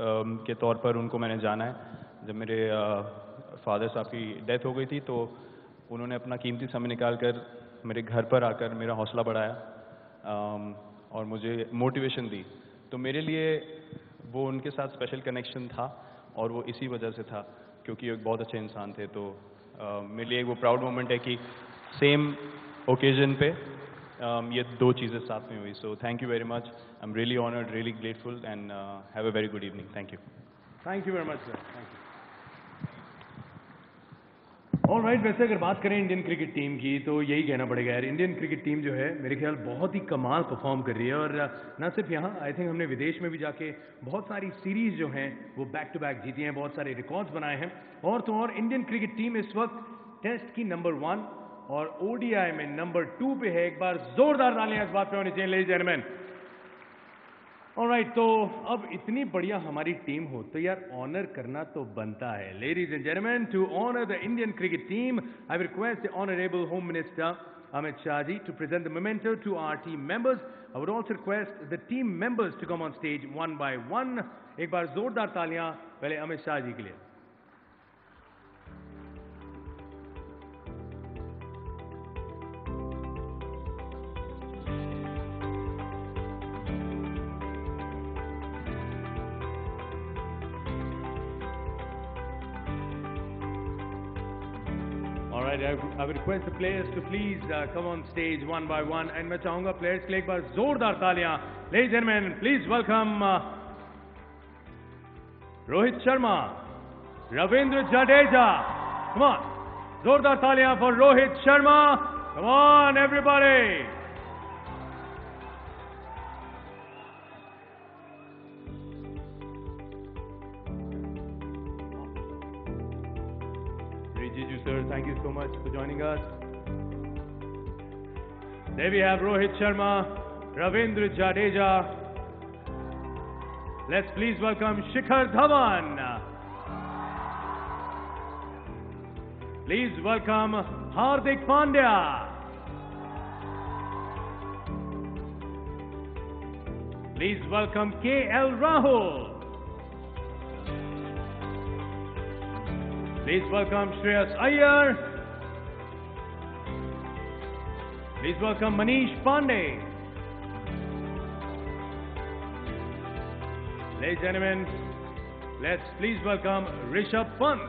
अम, के तौर पर उनको मैंने जाना है जब मेरे फादर साहब की डेथ हो गई थी तो उन्होंने अपना कीमती समय निकाल कर मेरे घर पर आकर मेरा हौसला बढ़ाया और मुझे मोटिवेशन दी। तो मेरे लिए वो उनके साथ स्पेशल कनेक्शन था और वो इसी वजह से था, क्योंकि एक बहुत अच्छे इंसान थे। तो मेरे लिए वो प्राउड मोमेंट है कि सेम ओकेजन पे ये दो चीज़ें साथ में हुई। So thank you very much I am really honoured really grateful and have a very good evening thank you thank you very much sir thank you all right वैसे अगर बात करें इंडियन क्रिकेट टीम की तो यही कहना पड़ेगा यार। इंडियन क्रिकेट टीम जो है, मेरे ख्याल बहुत ही कमाल परफॉर्म कर रही है और ना सिर्फ़ यहाँ आई थिंक हमने विदेश में भी जाके बहुत सारी सीरीज़ जो हैं, वो बैक टू बैक जीती हैं, बहुत सारे रिकॉर्ड्स बनाए हैं। और तो और इंडियन क्रिकेट टीम इस वक्त टेस्ट की नंबर वन और ओडीआई में नंबर टू पे है। एक बार जोरदार तालियाँ इस बात पे होनी चाहिए लेडीज़ एंड ऑलराइट तो अब इतनी बढ़िया हमारी टीम हो तो यार ऑनर करना तो बनता है ladies and gentleman to honour the Indian cricket team I request honourable home minister Amit Shah ji to present memento to our team members. I would also request the team members to come on stage one by one. एक बार जोरदार तालियाँ पहले अमित शाह जी के लिए I, I would request the players to please uh, come on stage one by one. And मैं चाहूंगा players के लिए एक बार जोरदार तालियां. Ladies and gentlemen, please welcome uh, Rohit Sharma, Ravindra Jadeja. Come on, जोरदार तालियां for Rohit Sharma. Come on, everybody. For joining us. There we have Rohit Sharma, Ravindra Jadeja. Let's please welcome Shikhar Dhawan. Please welcome Hardik Pandya. Please welcome K.L. Rahul. Please welcome Shreyas Iyer. Please welcome Manish Pandey. Ladies and gentlemen, let's please welcome Rishabh Pant.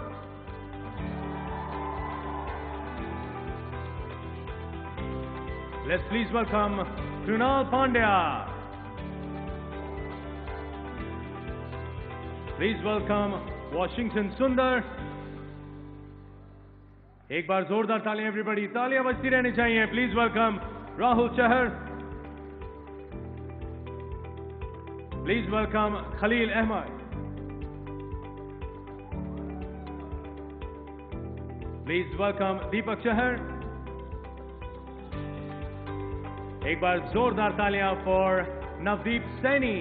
Let's please welcome Krunal Pandya. Please welcome Washington Sundar. एक बार जोरदार तालियाँ everybody तालियाँ बजती रहनी चाहिए। Please welcome Rahul Chahar please welcome Khaleel Ahmed please welcome Deepak Chahar एक बार जोरदार तालियाँ for Navdeep Saini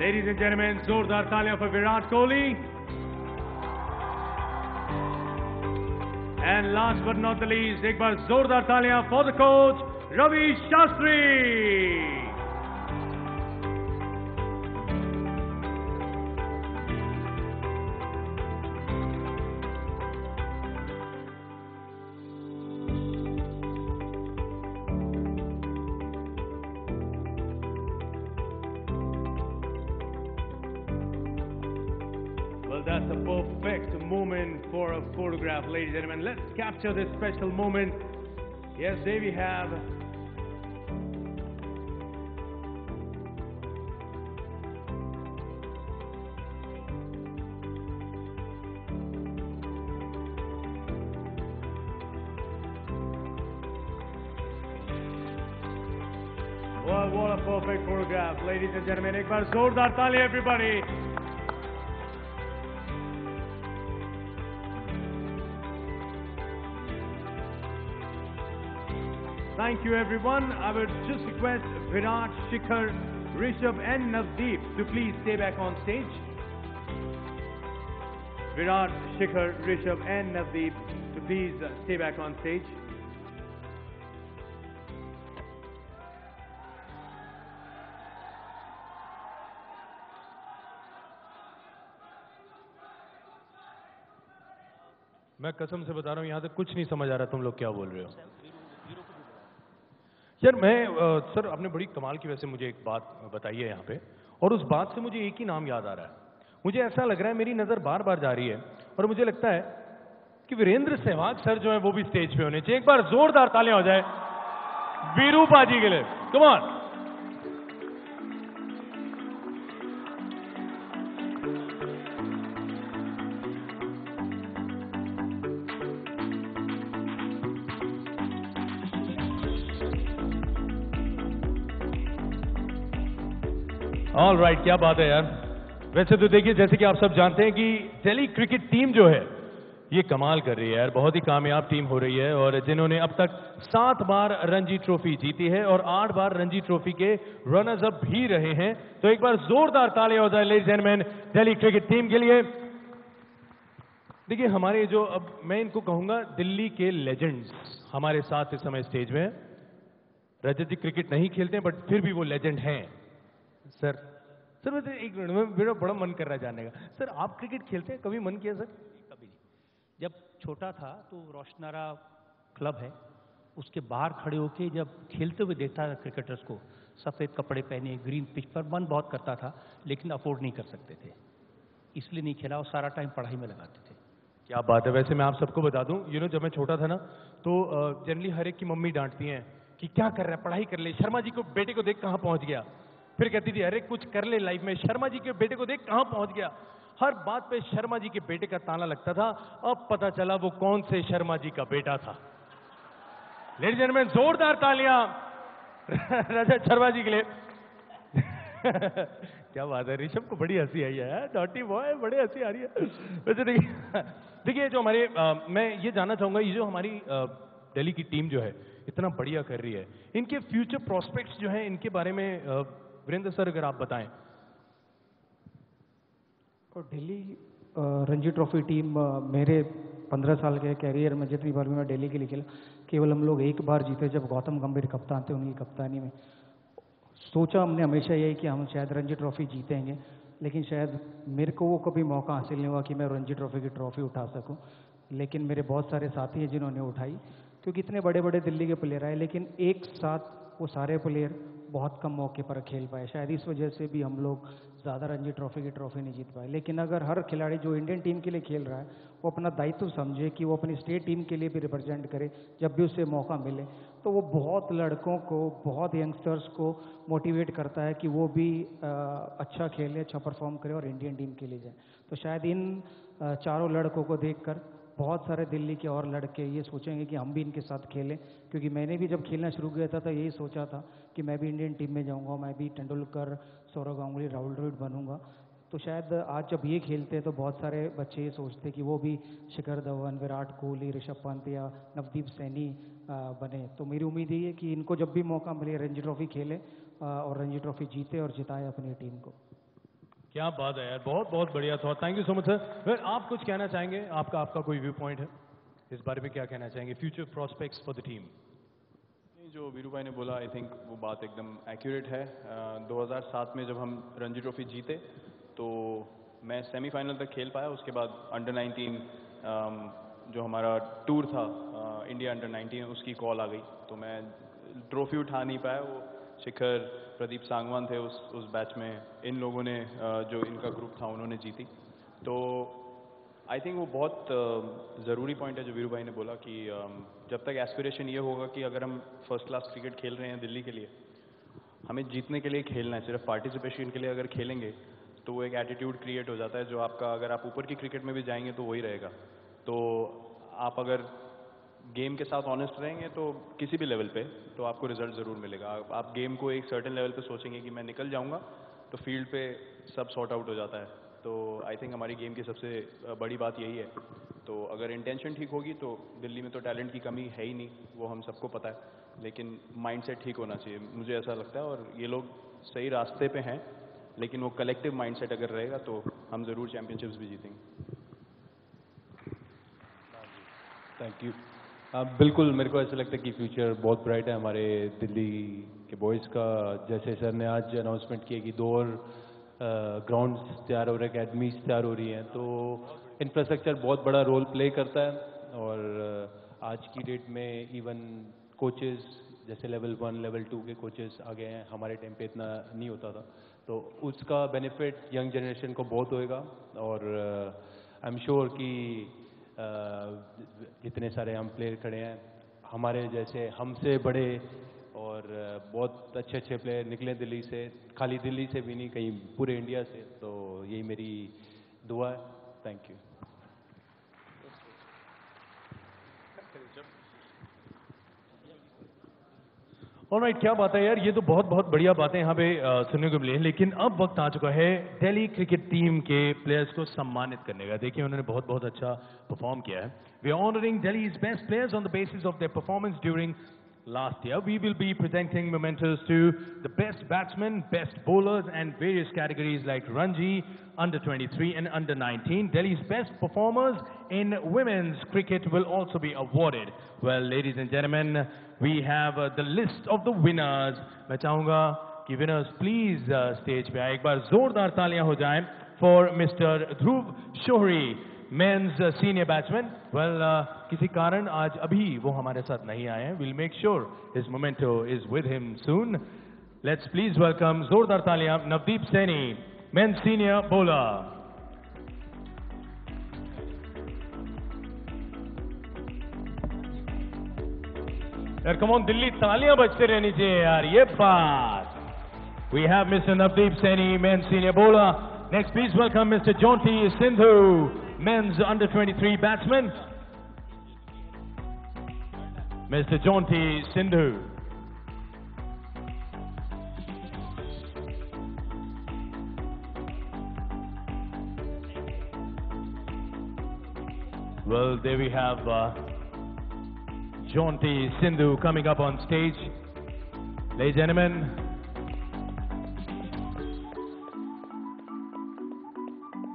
Ladies and gentlemen, Zordar Talia for Virat Kohli. And last but not the least, Iqbal Zordar Talia for the coach, Ravi Shastri. capture this special moment. Yes, there we have. Well, what a perfect photograph, ladies and gentlemen. एक बार जोरदार ताली everybody. Thank you, everyone. I would just request Virat, Shikhar, Rishabh, and Navdeep to please stay back on stage. Virat, Shikhar, Rishabh, and Navdeep to please uh, stay back on stage. मैं कसम से बता रहा हूँ यहाँ तक कुछ नहीं समझ आ रहा तुम लोग क्या बोल रहे हो यार मैं सर, आपने बड़ी कमाल की वैसे मुझे एक बात बताई है यहाँ पे, और उस बात से मुझे एक ही नाम याद आ रहा है। मुझे ऐसा लग रहा है मेरी नज़र बार बार जा रही है, और मुझे लगता है कि वीरेंद्र सहवाग सर जो है, वो भी स्टेज पे होने चाहिए। एक बार जोरदार तालियाँ हो जाए। वीरू बाजी के लिए कमान ऑल राइट क्या बात है यार। वैसे तो देखिए, जैसे कि आप सब जानते हैं कि दिल्ली क्रिकेट टीम जो है, ये कमाल कर रही है यार। बहुत ही कामयाब टीम हो रही है और जिन्होंने अब तक सात बार रणजी ट्रॉफी जीती है और आठ बार रणजी ट्रॉफी के रनर्स अप भी रहे हैं। तो एक बार जोरदार ताले हो जाए ladies and man Delhi cricket team के लिए। देखिए, हमारे जो अब मैं इनको कहूँगा दिल्ली के लेजेंड्स हमारे साथ इस समय स्टेज में। रजत जी क्रिकेट नहीं खेलते बट फिर भी वो लेजेंड हैं। सर सर वैसे एक मिनट में मेरा बड़ा मन कर रहा है जानने का। सर आप क्रिकेट खेलते हैं? कभी मन किया सर? कभी नहीं। जब छोटा था तो रोशनारा क्लब है। उसके बाहर खड़े होके जब खेलते हुए देखता था क्रिकेटर्स को सफ़ेद कपड़े पहने ग्रीन पिच पर मन बहुत करता था लेकिन अफोर्ड नहीं कर सकते थे। इसलिए नहीं खेला और सारा टाइम पढ़ाई में लगाते थे। क्या बात है। वैसे मैं आप सबको बता दूँ यू नो जब मैं छोटा था ना तो जनरली हर एक की मम्मी डांटती हैं कि क्या कर रहा है पढ़ाई कर ले। शर्मा जी को बेटे को देख कहाँ पहुँच गया। फिर कहती थी अरे कुछ कर ले लाइफ में। शर्मा जी के बेटे को देख कहाँ पहुँच गया। हर बात पे शर्मा जी के बेटे का ताना लगता था। अब पता चला वो कौन से शर्मा जी का बेटा था। लेडीज़ एंड जोरदार तालियाँ। रजत शर्मा जी के लिए। क्या बात है ऋषभ को बड़ी हँसी आई है डॉटी बॉय बड़े हँसी आ रही है। वैसे देखिए देखिए जो हमारे अ, मैं ये जानना चाहूँगा ये जो हमारी दिल्ली की टीम जो है इतना बढ़िया कर रही है। इनके फ्यूचर प्रोस्पेक्ट्स जो है इनके बारे में अ, वीरेंद्र सर, अगर आप बताएँ। दिल्ली रणजी ट्रॉफी टीम मेरे पंद्रह साल के कैरियर में जितनी बार भी मैं दिल्ली के लिए खेला, केवल हम लोग एक बार जीते जब गौतम गंभीर कप्तान थे उनकी कप्तानी में। सोचा हमने हमेशा यही कि हम शायद रणजी ट्रॉफी जीतेंगे, लेकिन शायद मेरे को वो कभी मौका हासिल नहीं हुआ कि मैं रणजी ट्रॉफी की ट्रॉफी उठा सकूँ। लेकिन मेरे बहुत सारे साथी हैं जिन्होंने उठाई, क्योंकि इतने बड़े बड़े दिल्ली के प्लेयर आए, लेकिन एक साथ वो सारे प्लेयर बहुत कम मौके पर खेल पाए। शायद इस वजह से भी हम लोग ज़्यादा रणजी ट्रॉफी की ट्रॉफी नहीं जीत पाए। लेकिन अगर हर खिलाड़ी जो इंडियन टीम के लिए खेल रहा है, वो अपना दायित्व समझे कि वो अपनी स्टेट टीम के लिए भी रिप्रेजेंट करे, जब भी उसे मौका मिले तो वो बहुत लड़कों को, बहुत यंगस्टर्स को मोटिवेट करता है कि वो भी अच्छा खेले अच्छा परफॉर्म करे और इंडियन टीम के लिए जाए। तो शायद इन चारों लड़कों को देखकर बहुत सारे दिल्ली के और लड़के ये सोचेंगे कि हम भी इनके साथ खेलें, क्योंकि मैंने भी जब खेलना शुरू किया था तो यही सोचा था कि मैं भी इंडियन टीम में जाऊँगा, मैं भी तेंदुलकर, सौरव गांगुली, राहुल द्रविड़ बनूँगा। तो शायद आज जब ये खेलते हैं तो बहुत सारे बच्चे ये सोचते कि वो भी शिखर धवन, विराट कोहली, ऋषभ पंत या नवदीप सैनी बने। तो मेरी उम्मीद यही है कि इनको जब भी मौका मिले, रणजी ट्रॉफी खेले और रणजी ट्रॉफी जीते और जिताए अपनी टीम को। क्या बात है यार बहुत बहुत बढ़िया था thank you so much sir फिर आप कुछ कहना चाहेंगे? आपका आपका कोई व्यू पॉइंट है? इस बारे में क्या कहना चाहेंगे? Future prospects for the team जो वीरू भाई ने बोला आई थिंक वो बात एकदम एक्यूरेट है। अ, 2007 में जब हम रणजी ट्रॉफी जीते तो मैं सेमीफाइनल तक खेल पाया। उसके बाद अंडर 19 अम, जो हमारा टूर था अ, इंडिया अंडर 19 उसकी कॉल आ गई। तो मैं ट्रॉफी उठा नहीं पाया वो शिखर प्रदीप सांगवान थे उस उस बैच में। इन लोगों ने जो इनका ग्रुप था, उन्होंने जीती। तो आई थिंक वो बहुत ज़रूरी पॉइंट है, जो वीरू भाई ने बोला कि जब तक एस्पिरेशन ये होगा कि अगर हम फ़र्स्ट क्लास क्रिकेट खेल रहे हैं दिल्ली के लिए, हमें जीतने के लिए खेलना है, सिर्फ़ पार्टिसिपेशन के लिए अगर खेलेंगे तो वो एक एटीट्यूड क्रिएट हो जाता है, जो आपका, अगर आप ऊपर की क्रिकेट में भी जाएँगे तो वही रहेगा। तो आप अगर गेम के साथ ऑनेस्ट रहेंगे तो किसी भी लेवल पे तो आपको रिज़ल्ट ज़रूर मिलेगा। आप, गेम को एक सर्टेन लेवल पे सोचेंगे कि मैं निकल जाऊँगा तो फ़ील्ड पे सब सॉर्ट आउट हो जाता है। तो आई थिंक हमारी गेम की सबसे बड़ी बात यही है। तो अगर इंटेंशन ठीक होगी तो दिल्ली में तो टैलेंट की कमी है ही नहीं वो हम सबको पता है। लेकिन माइंडसेट ठीक होना चाहिए। मुझे ऐसा लगता है और ये लोग सही रास्ते पे हैं लेकिन वो कलेक्टिव माइंडसेट अगर रहेगा तो हम ज़रूर चैंपियनशिप्स भी जीतेंगे। थैंक यू हाँ बिल्कुल मेरे को ऐसा लगता है कि फ्यूचर बहुत ब्राइट है हमारे दिल्ली के बॉयज़ का। जैसे सर ने आज अनाउंसमेंट किया कि दो और ग्राउंड्स तैयार हो रहे हैं अकेडमीज तैयार हो रही हैं। तो इंफ्रास्ट्रक्चर बहुत बड़ा रोल प्ले करता है और आज की डेट में इवन कोचेस जैसे लेवल वन लेवल टू के कोचेस आ गए हैं। हमारे टाइम पे इतना नहीं होता था। तो उसका बेनिफिट यंग जनरेशन को बहुत होएगा और आई एम श्योर कि जितने सारे हम प्लेयर खड़े हैं, हमारे जैसे हमसे बड़े और बहुत अच्छे अच्छे प्लेयर निकले दिल्ली से, खाली दिल्ली से भी नहीं, कहीं पूरे इंडिया से तो यही मेरी दुआ है। थैंक यू ऑलराइट क्या बात है यार? ये तो बहुत बहुत बढ़िया बातें यहाँ पे सुनने को मिली हैं। लेकिन अब वक्त आ चुका है दिल्ली क्रिकेट टीम के प्लेयर्स को सम्मानित करने का। देखिए, उन्होंने बहुत बहुत अच्छा परफॉर्म किया है। We honouring is best players on the basis of their performance during Last year, we will be presenting mementos to the best batsmen, best bowlers, and various categories like Ranji, under 23, and under 19. Delhi's best performers in women's cricket will also be awarded. Well, ladies and gentlemen, we have uh, the list of the winners. मैं चाहूंगा कि winners please uh, stage पे आए एक बार जोरदार तालियां हो जाएं for Mr. Dhruv Shohri. Men's senior batsman well किसी कारण आज अभी वो हमारे साथ नहीं आए हैं will make sure his memento is with him soon let's please welcome जोरदार तालियाँ Navdeep Saini men's senior bowler यार कम ऑन दिल्ली तालियाँ बजते रहनी चाहिए यार ये बात We have Mr. Navdeep Saini, men's senior bowler. Next, please welcome Mr. Jonty Sindhu, men's under 23 batsman, Mr. Jaunty Sindhu. Well, there we have uh, Jaunty Sindhu coming up on stage. Ladies and gentlemen,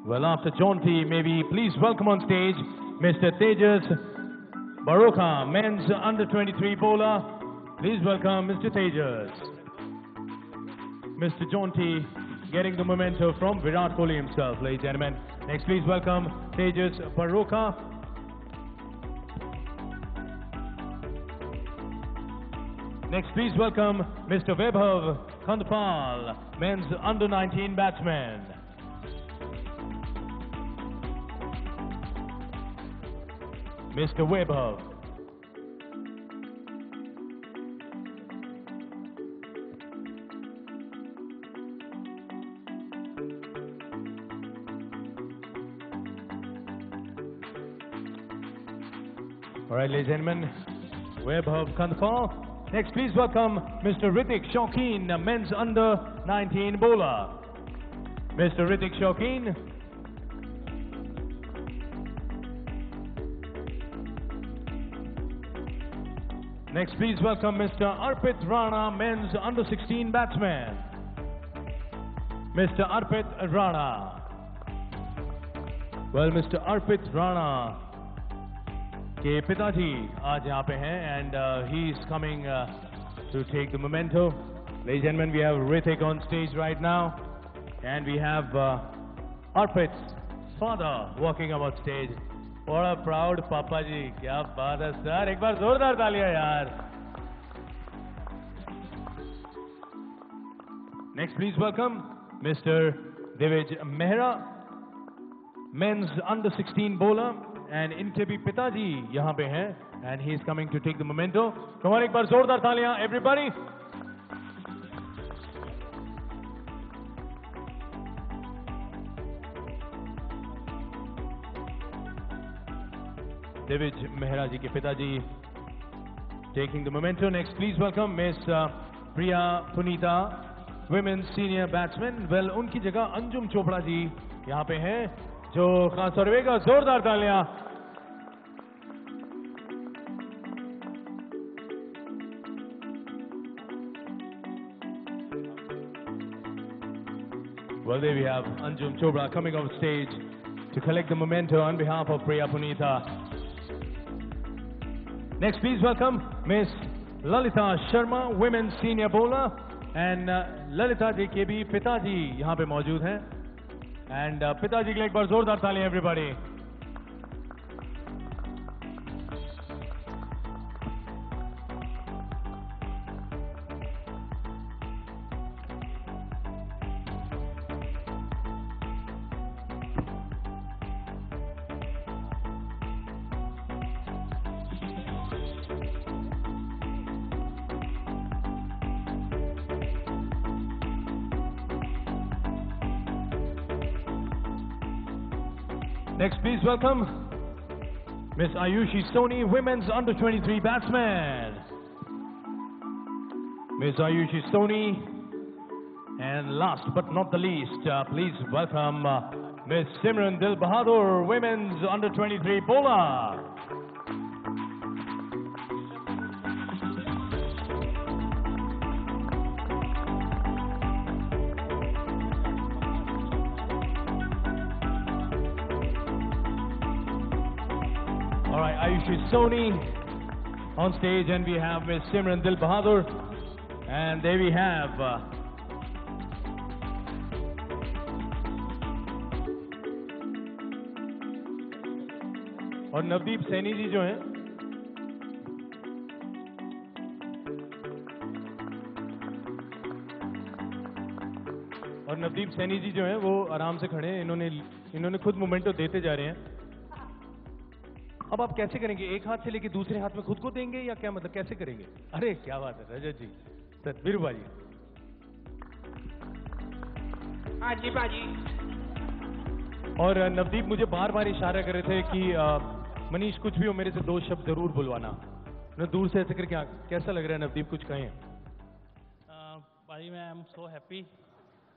well, after Jaunty, maybe please welcome on stage Mr. Tejas Baroka, men's under 23 bowler. Please welcome Mr. Tejas. Mr. Jaunty getting the memento from Virat Kohli himself, ladies and gentlemen. Next, please welcome Tejas Baroka. Next, please welcome Mr. Vaibhav Khandpal, men's under 19 batsman. Mr. Vaibhav. All right, ladies and gentlemen, Vaibhav Khandpal. Next, please welcome Mr. Ritik Shaukin, men's under 19 bowler. Mr. Ritik Shaukin. Next, please welcome Mr. Arpit Rana, men's under 16 batsman. Mr. Arpit Rana. Well, Mr. Arpit Rana के पिताजी आज यहाँ पे हैं and uh, he is coming uh, to take the memento. Ladies and gentlemen, we have Ritik on stage right now and we have uh, Arpit's father walking up on stage. बड़ा proud पापा जी, क्या बात है sir. एक बार जोरदार तालियाँ यार। Next please welcome mister देवेज Mehra men's under 16 bowler and इनके भी पिताजी यहाँ पे हैं and he is coming to take the memento कमर एक बार जोरदार तालियाँ एवरीबॉडी Divij Mehra जी के पिताजी taking the memento. Next, please welcome Miss uh, Priya Punita, women's senior batsman. Well, उनकी जगह अंजुम चोपड़ा जी यहाँ पे हैं जो खास पे का जोरदार तालियाँ Well, there we have Anjum Chopra coming off stage to collect the memento on behalf of Priya Punita. Next, please welcome Miss Lalita Sharma, Women senior bowler. And uh, Lalita जी के भी पिताजी यहाँ पे मौजूद हैं. And pitaji के लिए एक बार जोरदार ताली everybody. Welcome Miss Ayushi Soni, women's under 23 batsman. Miss Ayushi Soni. And last but not the least, uh, please welcome uh, Miss Simran Dil Bahadur, women's under 23 bowler. Right, Soni on stage, and we have Miss Simran Dil Bahadur. And there we have uh, और नवदीप सैनी जी जो हैं और नवदीप सैनी जी जो हैं वो आराम से खड़े हैं इन्होंने इन्होंने खुद मोमेंटो देते जा रहे हैं अब आप कैसे करेंगे? एक हाथ से लेके दूसरे हाथ में खुद को देंगे या क्या मतलब? कैसे करेंगे? अरे क्या बात है रजत जी। सर वीरू भाई हाँ जी भाजी और नवदीप मुझे बार बार इशारा कर रहे थे कि मनीष कुछ भी हो मेरे से दो शब्द ज़रूर बुलवाना। मैं दूर से ऐसे करके कैसा लग रहा है नवदीप कुछ कहें? भाई मैं आई एम सो हैप्पी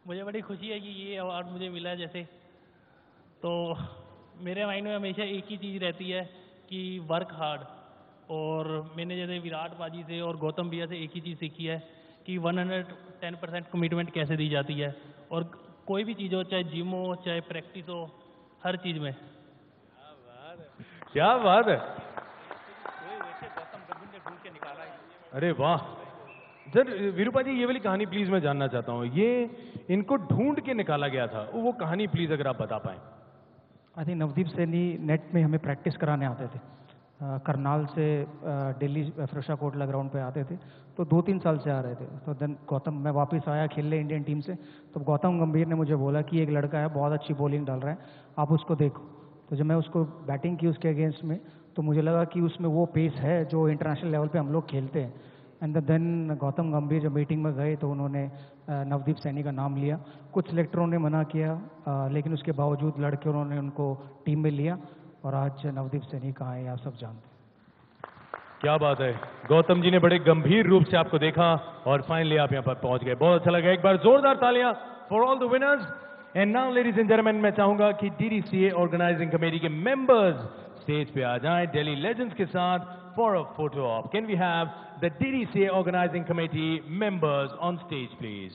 मुझे बड़ी खुशी है कि ये अवार्ड मुझे मिला जैसे। तो मेरे माइंड में हमेशा एक ही चीज़ रहती है कि वर्क हार्ड और मैंने जैसे विराट बाजी से और गौतम भैया से एक ही चीज़ सीखी है कि 110 परसेंट कमिटमेंट कैसे दी जाती है। और कोई भी चीज़ हो, चाहे जिम हो, चाहे प्रैक्टिस हो, हर चीज़ में। क्या बात है? अरे वाह। सर, वीरूपा जी, ये वाली कहानी प्लीज़ मैं जानना चाहता हूँ। ये इनको ढूंढ के निकाला गया था। वो कहानी प्लीज़ अगर आप बता पाए। I think Navdeep Saini net में हमें प्रैक्टिस कराने आते थे। करनाल से दिल्ली फिरोशा कोटला ग्राउंड पे आते थे। तो दो तीन साल से आ रहे थे। तो देन गौतम, मैं वापस आया खेलने इंडियन टीम से। तो गौतम गंभीर ने मुझे बोला कि एक लड़का है, बहुत अच्छी बॉलिंग डाल रहा है, आप उसको देखो। तो जब मैं उसको बैटिंग की उसके अगेंस्ट में तो मुझे लगा कि उसमें वो पेस है जो इंटरनेशनल लेवल पे हम लोग खेलते हैं। एंड देन गौतम गंभीर जब मीटिंग में गए तो उन्होंने नवदीप सैनी का नाम लिया। कुछ सेलेक्टरों ने मना किया लेकिन उसके बावजूद लड़के उन्होंने उनको टीम में लिया और आज नवदीप सैनी कहाँ है, आप सब जानते हैं। क्या बात है। गौतम जी ने बड़े गंभीर रूप से आपको देखा और फाइनली आप यहाँ पर पहुँच गए। बहुत अच्छा लगा। एक बार जोरदार तालियाँ for all the winners and now ladies and gentleman मैं चाहूँगा कि डीडीसीए ऑर्गेनाइजिंग कमेटी के मेंबर्स स्टेज पे आ जाएँ दिल्ली लेजेंड्स के साथ for a photo op can we have the DDCA organising committee members on stage please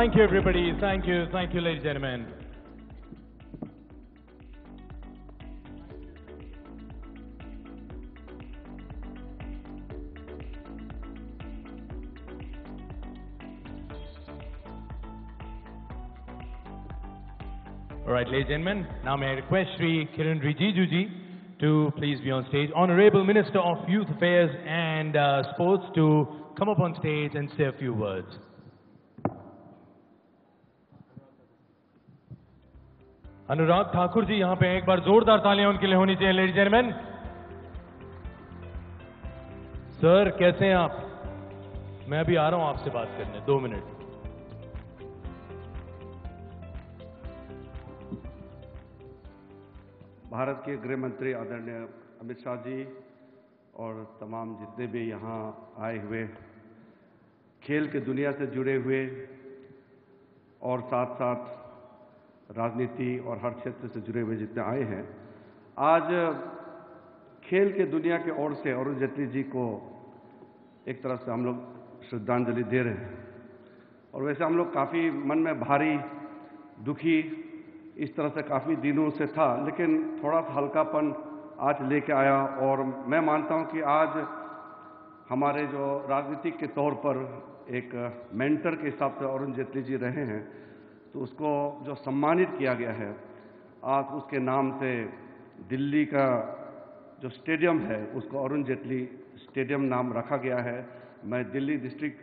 Thank you, everybody. Thank you. Thank you, ladies and gentlemen. All right, ladies and gentlemen, now may I request Sri Kiran Rijiju ji to please be on stage. Honorable Minister of Youth Affairs and uh, Sports to come up on stage and say a few words. Anurag Thakur ji यहाँ पे एक बार जोरदार तालियाँ उनके लिए होनी चाहिए लेडीज़ एंड सर कैसे हैं आप? मैं अभी आ रहा हूँ आपसे बात करने, दो मिनट। भारत के गृह मंत्री आदरणीय अमित शाह जी और तमाम जितने भी यहाँ आए हुए, खेल के दुनिया से जुड़े हुए, और साथ साथ राजनीति और हर क्षेत्र से जुड़े हुए जितने आए हैं, आज खेल के दुनिया के ओर से अरुण जेटली जी को एक तरह से हम लोग श्रद्धांजलि दे रहे हैं। और वैसे हम लोग काफ़ी मन में भारी, दुखी, इस तरह से काफ़ी दिनों से था, लेकिन थोड़ा सा हल्कापन आज लेके आया और मैं मानता हूँ कि आज हमारे जो राजनीतिक के तौर पर एक मेंटर के हिसाब से अरुण जेटली जी रहे हैं तो उसको जो सम्मानित किया गया है आज उसके नाम से दिल्ली का जो स्टेडियम है, उसको अरुण जेटली स्टेडियम नाम रखा गया है। मैं दिल्ली डिस्ट्रिक्ट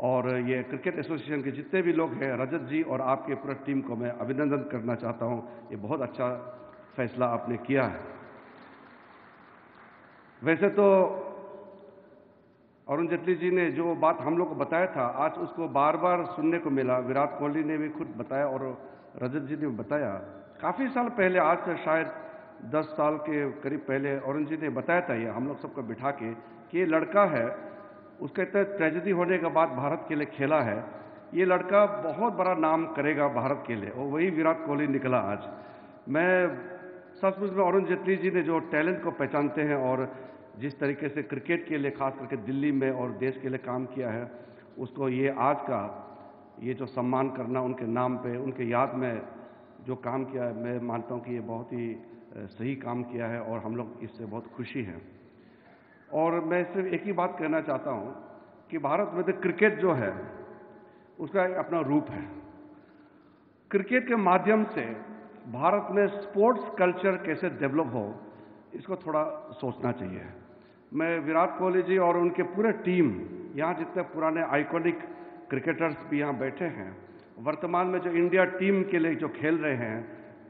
और ये क्रिकेट एसोसिएशन के जितने भी लोग हैं, रजत जी और आपके पूरा टीम को मैं अभिनंदन करना चाहता हूँ। ये बहुत अच्छा फैसला आपने किया है। वैसे तो अरुण जेटली जी ने जो बात हम लोग को बताया था, आज उसको बार बार सुनने को मिला। विराट कोहली ने भी खुद बताया और रजत जी ने बताया। काफ़ी साल पहले, आज से शायद 10 साल के करीब पहले अरुण जी ने बताया था ये, हम लोग सबको बिठा के, कि ये लड़का है, उसका इतना ट्रेजेडी होने के बाद भारत के लिए खेला है। ये लड़का बहुत बड़ा नाम करेगा भारत के लिए, और वही विराट कोहली निकला आज। मैं सचमुच में अरुण जेटली जी ने जो टैलेंट को पहचानते हैं और जिस तरीके से क्रिकेट के लिए, खास करके दिल्ली में और देश के लिए काम किया है, उसको ये आज का ये जो सम्मान करना उनके नाम पे, उनके याद में जो काम किया है, मैं मानता हूँ कि ये बहुत ही सही काम किया है और हम लोग इससे बहुत खुशी हैं। और मैं सिर्फ़ एक ही बात कहना चाहता हूँ कि भारत में तो क्रिकेट जो है, उसका एक अपना रूप है। क्रिकेट के माध्यम से भारत में स्पोर्ट्स कल्चर कैसे डेवलप हो, इसको थोड़ा सोचना चाहिए। मैं विराट कोहली जी और उनके पूरे टीम, यहाँ जितने पुराने आइकॉनिक क्रिकेटर्स भी यहाँ बैठे हैं, वर्तमान में जो इंडिया टीम के लिए जो खेल रहे हैं,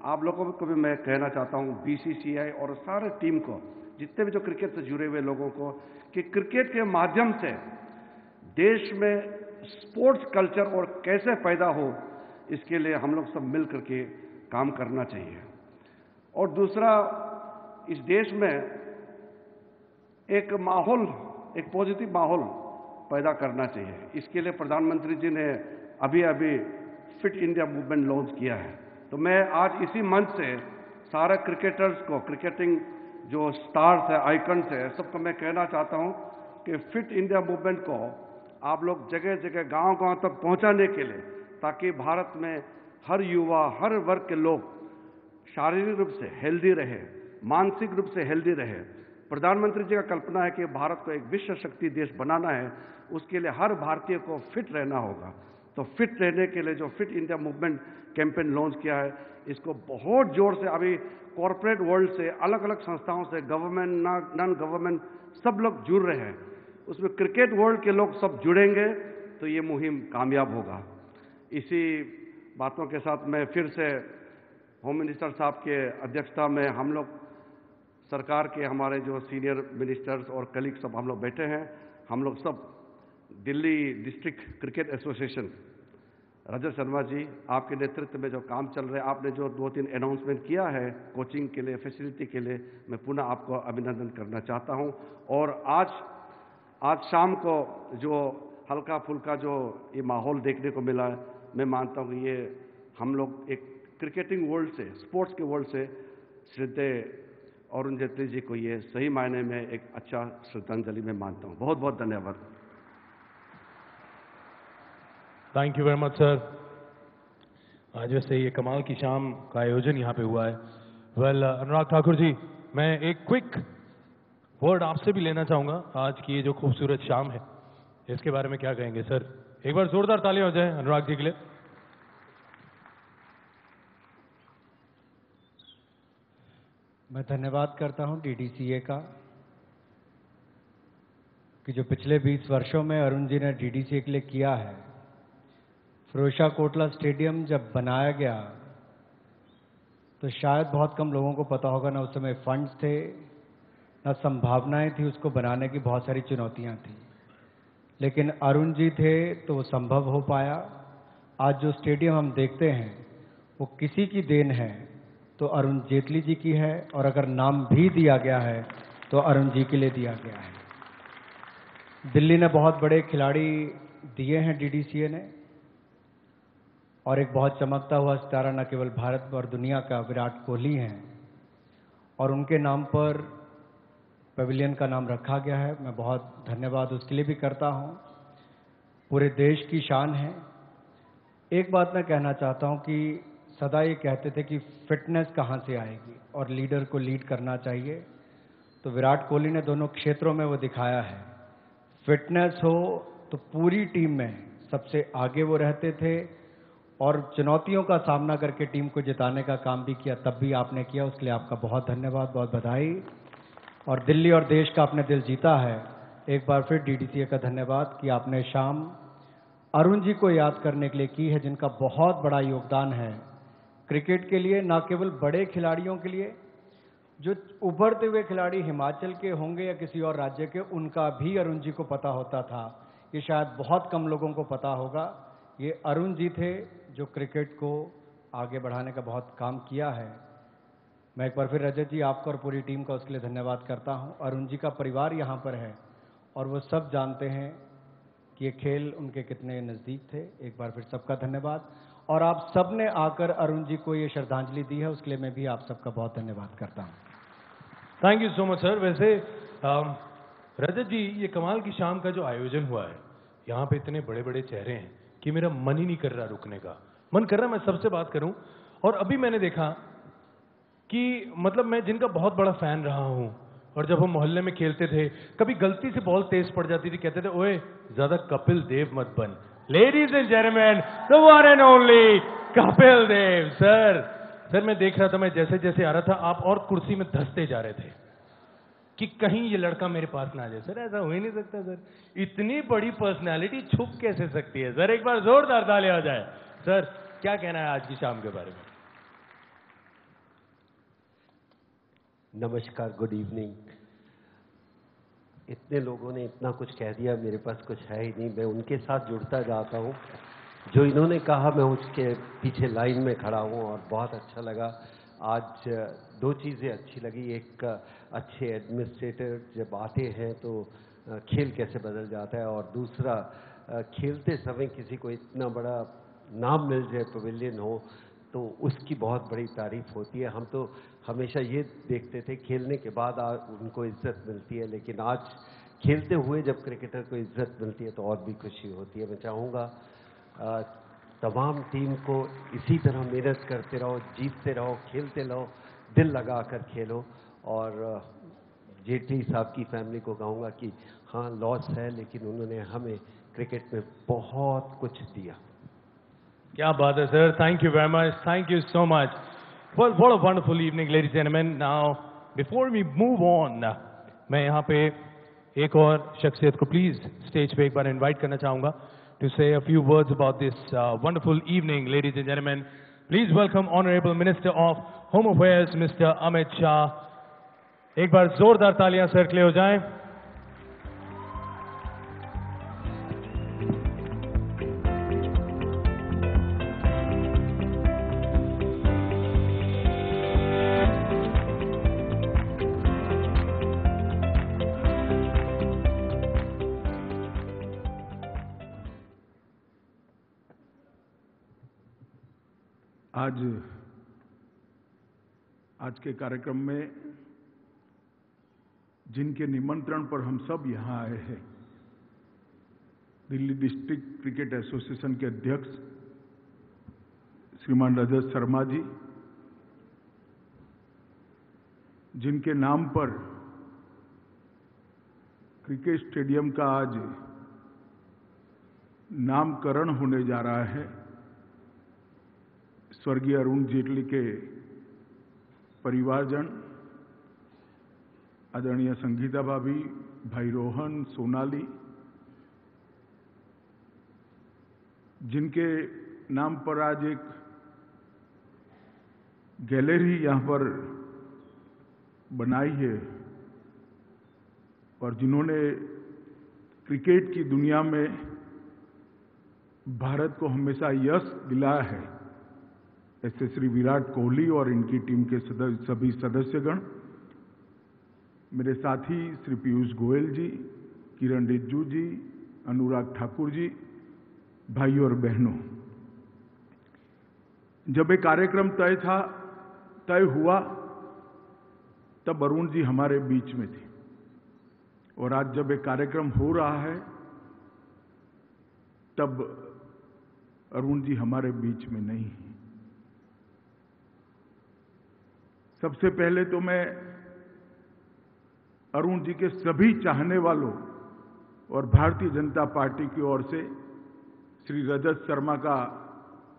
आप लोगों को भी मैं कहना चाहता हूँ बीसीसीआई और सारे टीम को, जितने भी जो क्रिकेट से जुड़े हुए लोगों को, कि क्रिकेट के माध्यम से देश में स्पोर्ट्स कल्चर और कैसे पैदा हो, इसके लिए हम लोग सब मिल करके काम करना चाहिए। और दूसरा, इस देश में एक माहौल, एक पॉजिटिव माहौल पैदा करना चाहिए। इसके लिए प्रधानमंत्री जी ने अभी अभी फिट इंडिया मूवमेंट लॉन्च किया है। तो मैं आज इसी मंच से सारे क्रिकेटर्स को, क्रिकेटिंग जो स्टार्स है, आइकन्स है, सबको मैं कहना चाहता हूँ कि फिट इंडिया मूवमेंट को आप लोग जगह जगह गाँव गाँव तक पहुँचाने के लिए, ताकि भारत में हर युवा, हर वर्ग के लोग शारीरिक रूप से हेल्दी रहे, मानसिक रूप से हेल्दी रहे। प्रधानमंत्री जी का कल्पना है कि भारत को एक विश्व शक्ति देश बनाना है, उसके लिए हर भारतीय को फिट रहना होगा। तो फिट रहने के लिए जो fit India movement campaign launch किया है, इसको बहुत ज़ोर से अभी कॉरपोरेट वर्ल्ड से अलग अलग संस्थाओं से, गवर्नमेंट नॉन गवर्नमेंट सब लोग जुड़ रहे हैं। उसमें क्रिकेट वर्ल्ड के लोग सब जुड़ेंगे तो ये मुहिम कामयाब होगा। इसी बातों के साथ मैं फिर से होम मिनिस्टर साहब के अध्यक्षता में हम लोग सरकार के हमारे जो सीनियर मिनिस्टर्स और कलीग सब हम लोग बैठे हैं, हम लोग सब Delhi district cricket association Rajat Sharma ji, आपके नेतृत्व में जो काम चल रहे हैं, आपने जो दो तीन अनाउंसमेंट किया है कोचिंग के लिए फैसिलिटी के लिए, मैं पुनः आपको अभिनंदन करना चाहता हूँ। और आज आज शाम को जो हल्का फुल्का जो ये माहौल देखने को मिला है मैं मानता हूँ कि ये हम लोग एक क्रिकेटिंग वर्ल्ड से स्पोर्ट्स के वर्ल्ड से अरुण जेटली जी को ये सही मायने में एक अच्छा श्रद्धांजलि मैं मानता हूँ। बहुत बहुत धन्यवाद। Thank you very much sir आज वैसे ये कमाल की शाम का आयोजन यहाँ पे हुआ है। वेल well, अनुराग ठाकुर जी मैं एक क्विक वर्ड आपसे भी लेना चाहूँगा। आज की ये जो खूबसूरत शाम है इसके बारे में क्या कहेंगे सर एक बार जोरदार तालियाँ हो जाए अनुराग जी के लिए। मैं धन्यवाद करता हूँ डीडीसीए का, कि जो पिछले 20 वर्षों में अरुण जी ने डीडीसीए के लिए किया है। फिरोशा कोटला स्टेडियम जब बनाया गया तो शायद बहुत कम लोगों को पता होगा, ना उस समय फंड्स थे, ना संभावनाएँ थी उसको बनाने की, बहुत सारी चुनौतियाँ थी। लेकिन अरुण जी थे तो वो संभव हो पाया। आज जो स्टेडियम हम देखते हैं, वो किसी की देन है तो अरुण जेटली जी की है और अगर नाम भी दिया गया है तो अरुण जी के लिए दिया गया है। दिल्ली ने बहुत बड़े खिलाड़ी दिए हैं डीडीसीए ने, और एक बहुत चमकता हुआ सितारा न केवल भारत और दुनिया का विराट कोहली हैं, और उनके नाम पर पवेलियन का नाम रखा गया है। मैं बहुत धन्यवाद उसके लिए भी करता हूँ। पूरे देश की शान है। एक बात मैं कहना चाहता हूँ कि सदा ये कहते थे कि फिटनेस कहाँ से आएगी? और लीडर को लीड करना चाहिए। तो विराट कोहली ने दोनों क्षेत्रों में वो दिखाया है। फिटनेस हो तो पूरी टीम में सबसे आगे वो रहते थे और चुनौतियों का सामना करके टीम को जिताने का काम भी किया, तब भी आपने किया। उसके लिए आपका बहुत धन्यवाद, बहुत बधाई। और दिल्ली और देश का आपने दिल जीता है। एक बार फिर डीडीसीए का धन्यवाद कि आपने शाम अरुण जी को याद करने के लिए की है, जिनका बहुत बड़ा योगदान है। क्रिकेट के लिए, ना केवल बड़े खिलाड़ियों के लिए, जो उभरते हुए खिलाड़ी हिमाचल के होंगे या किसी और राज्य के, उनका भी अरुण जी को पता होता था। ये शायद बहुत कम लोगों को पता होगा। ये अरुण जी थे जो क्रिकेट को आगे बढ़ाने का बहुत काम किया है। मैं एक बार फिर रजत जी, आपको और पूरी टीम का उसके लिए धन्यवाद करता हूँ। अरुण जी का परिवार यहाँ पर है और वो सब जानते हैं कि ये खेल उनके कितने नज़दीक थे। एक बार फिर सबका धन्यवाद। और आप सबने आकर अरुण जी को ये श्रद्धांजलि दी है, उसके लिए मैं भी आप सबका बहुत धन्यवाद करता हूँ। Thank you so much sir वैसे रजत जी, ये कमाल की शाम का जो आयोजन हुआ है, यहाँ पे इतने बड़े बड़े चेहरे हैं कि मेरा मन ही नहीं कर रहा रुकने का। मन कर रहा मैं सबसे बात करूँ, और अभी मैंने देखा कि मतलब मैं जिनका बहुत बड़ा फ़ैन रहा हूँ, और जब हम मोहल्ले में खेलते थे, कभी गलती से बॉल तेज पड़ जाती थी, कहते थे, ओए, ज़्यादा कपिल देव मत बन। Ladies and gentleman the one and only Kapil Dev sir sir मैं देख रहा था, मैं जैसे जैसे आ रहा था, आप और कुर्सी में धसते जा रहे थे कि कहीं ये लड़का मेरे पास ना आ जाए। सर, ऐसा हो ही नहीं सकता, सर। इतनी बड़ी पर्सनैलिटी छुप कैसे सकती है? सर, एक बार जोरदार ताली आ जाए। सर, क्या कहना है आज की शाम के बारे में? नमस्कार गुड इवनिंग इतने लोगों ने इतना कुछ कह दिया, मेरे पास कुछ है ही नहीं, मैं उनके साथ जुड़ता जाता हूँ। जो इन्होंने कहा, मैं उसके पीछे लाइन में खड़ा हूँ और बहुत अच्छा लगा। आज दो चीज़ें अच्छी लगी, एक अच्छे एडमिनिस्ट्रेटर जब आते हैं तो खेल कैसे बदल जाता है और दूसरा खेलते समय किसी को इतना बड़ा नाम मिल जाए पवेलियन हो तो उसकी बहुत बड़ी तारीफ़ होती है। हम तो हमेशा ये देखते थे, खेलने के बाद उनको इज़्ज़त मिलती है, लेकिन आज खेलते हुए जब क्रिकेटर को इज़्ज़त मिलती है तो और भी खुशी होती है। मैं चाहूँगा तमाम टीम को इसी तरह मेहनत करते रहो, जीतते रहो, खेलते रहो, दिल लगा कर खेलो। और जेटली साहब की फैमिली को कहूँगा कि हाँ लॉस है, लेकिन उन्होंने हमें क्रिकेट में बहुत कुछ दिया। क्या बात है sir thank you very much thank you so much what a wonderful evening ladies and now before we move on मैं यहाँ पे एक और शख्सियत को प्लीज़ स्टेज पे एक बार इनवाइट करना चाहूँगा to say a few words about this wonderful evening ladies and जेनमैन please welcome honourable minister of home affairs mister Amit Shah एक बार जोरदार तालियाँ सर हो जाएँ। आज के कार्यक्रम में जिनके निमंत्रण पर हम सब यहाँ आए हैं, दिल्ली डिस्ट्रिक्ट क्रिकेट एसोसिएशन के अध्यक्ष श्रीमान रजत शर्मा जी, जिनके नाम पर क्रिकेट स्टेडियम का आज नामकरण होने जा रहा है, स्वर्गीय अरुण जेटली के परिवारजन, आदरणीय संगीता भाभी, भाई रोहन, सोनाली, जिनके नाम पर आज एक गैलरी यहाँ पर बनाई है और जिन्होंने क्रिकेट की दुनिया में भारत को हमेशा यश दिलाया है। ऐसे श्री विराट कोहली और इनकी टीम के सदस्य, सभी सदस्यगण। मेरे साथी श्री पीयूष गोयल जी, किरण रिज्जू जी, अनुराग ठाकुर जी भाई और बहनों। जब ये कार्यक्रम तय था, तय हुआ, तब अरुण जी हमारे बीच में थे। और आज जब ये कार्यक्रम हो रहा है, तब अरुण जी हमारे बीच में नहीं है। सबसे पहले तो मैं अरुण जी के सभी चाहने वालों और भारतीय जनता पार्टी की ओर से श्री रजत शर्मा का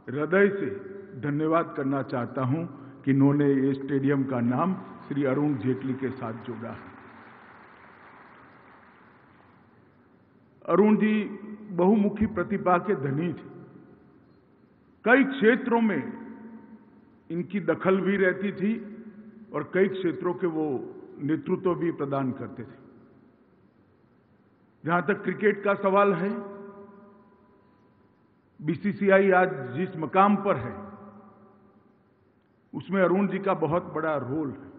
हृदय से धन्यवाद करना चाहता हूँ कि इन्होंने ये स्टेडियम का नाम श्री अरुण जेटली के साथ जोड़ा। है अरुण जी बहुमुखी प्रतिभा के धनी थे। कई क्षेत्रों में इनकी दखल भी रहती थी और कई क्षेत्रों के वो नेतृत्व भी प्रदान करते थे। जहाँ तक क्रिकेट का सवाल है, बीसीसीआई आज जिस मकाम पर है, उसमें अरुण जी का बहुत बड़ा रोल है।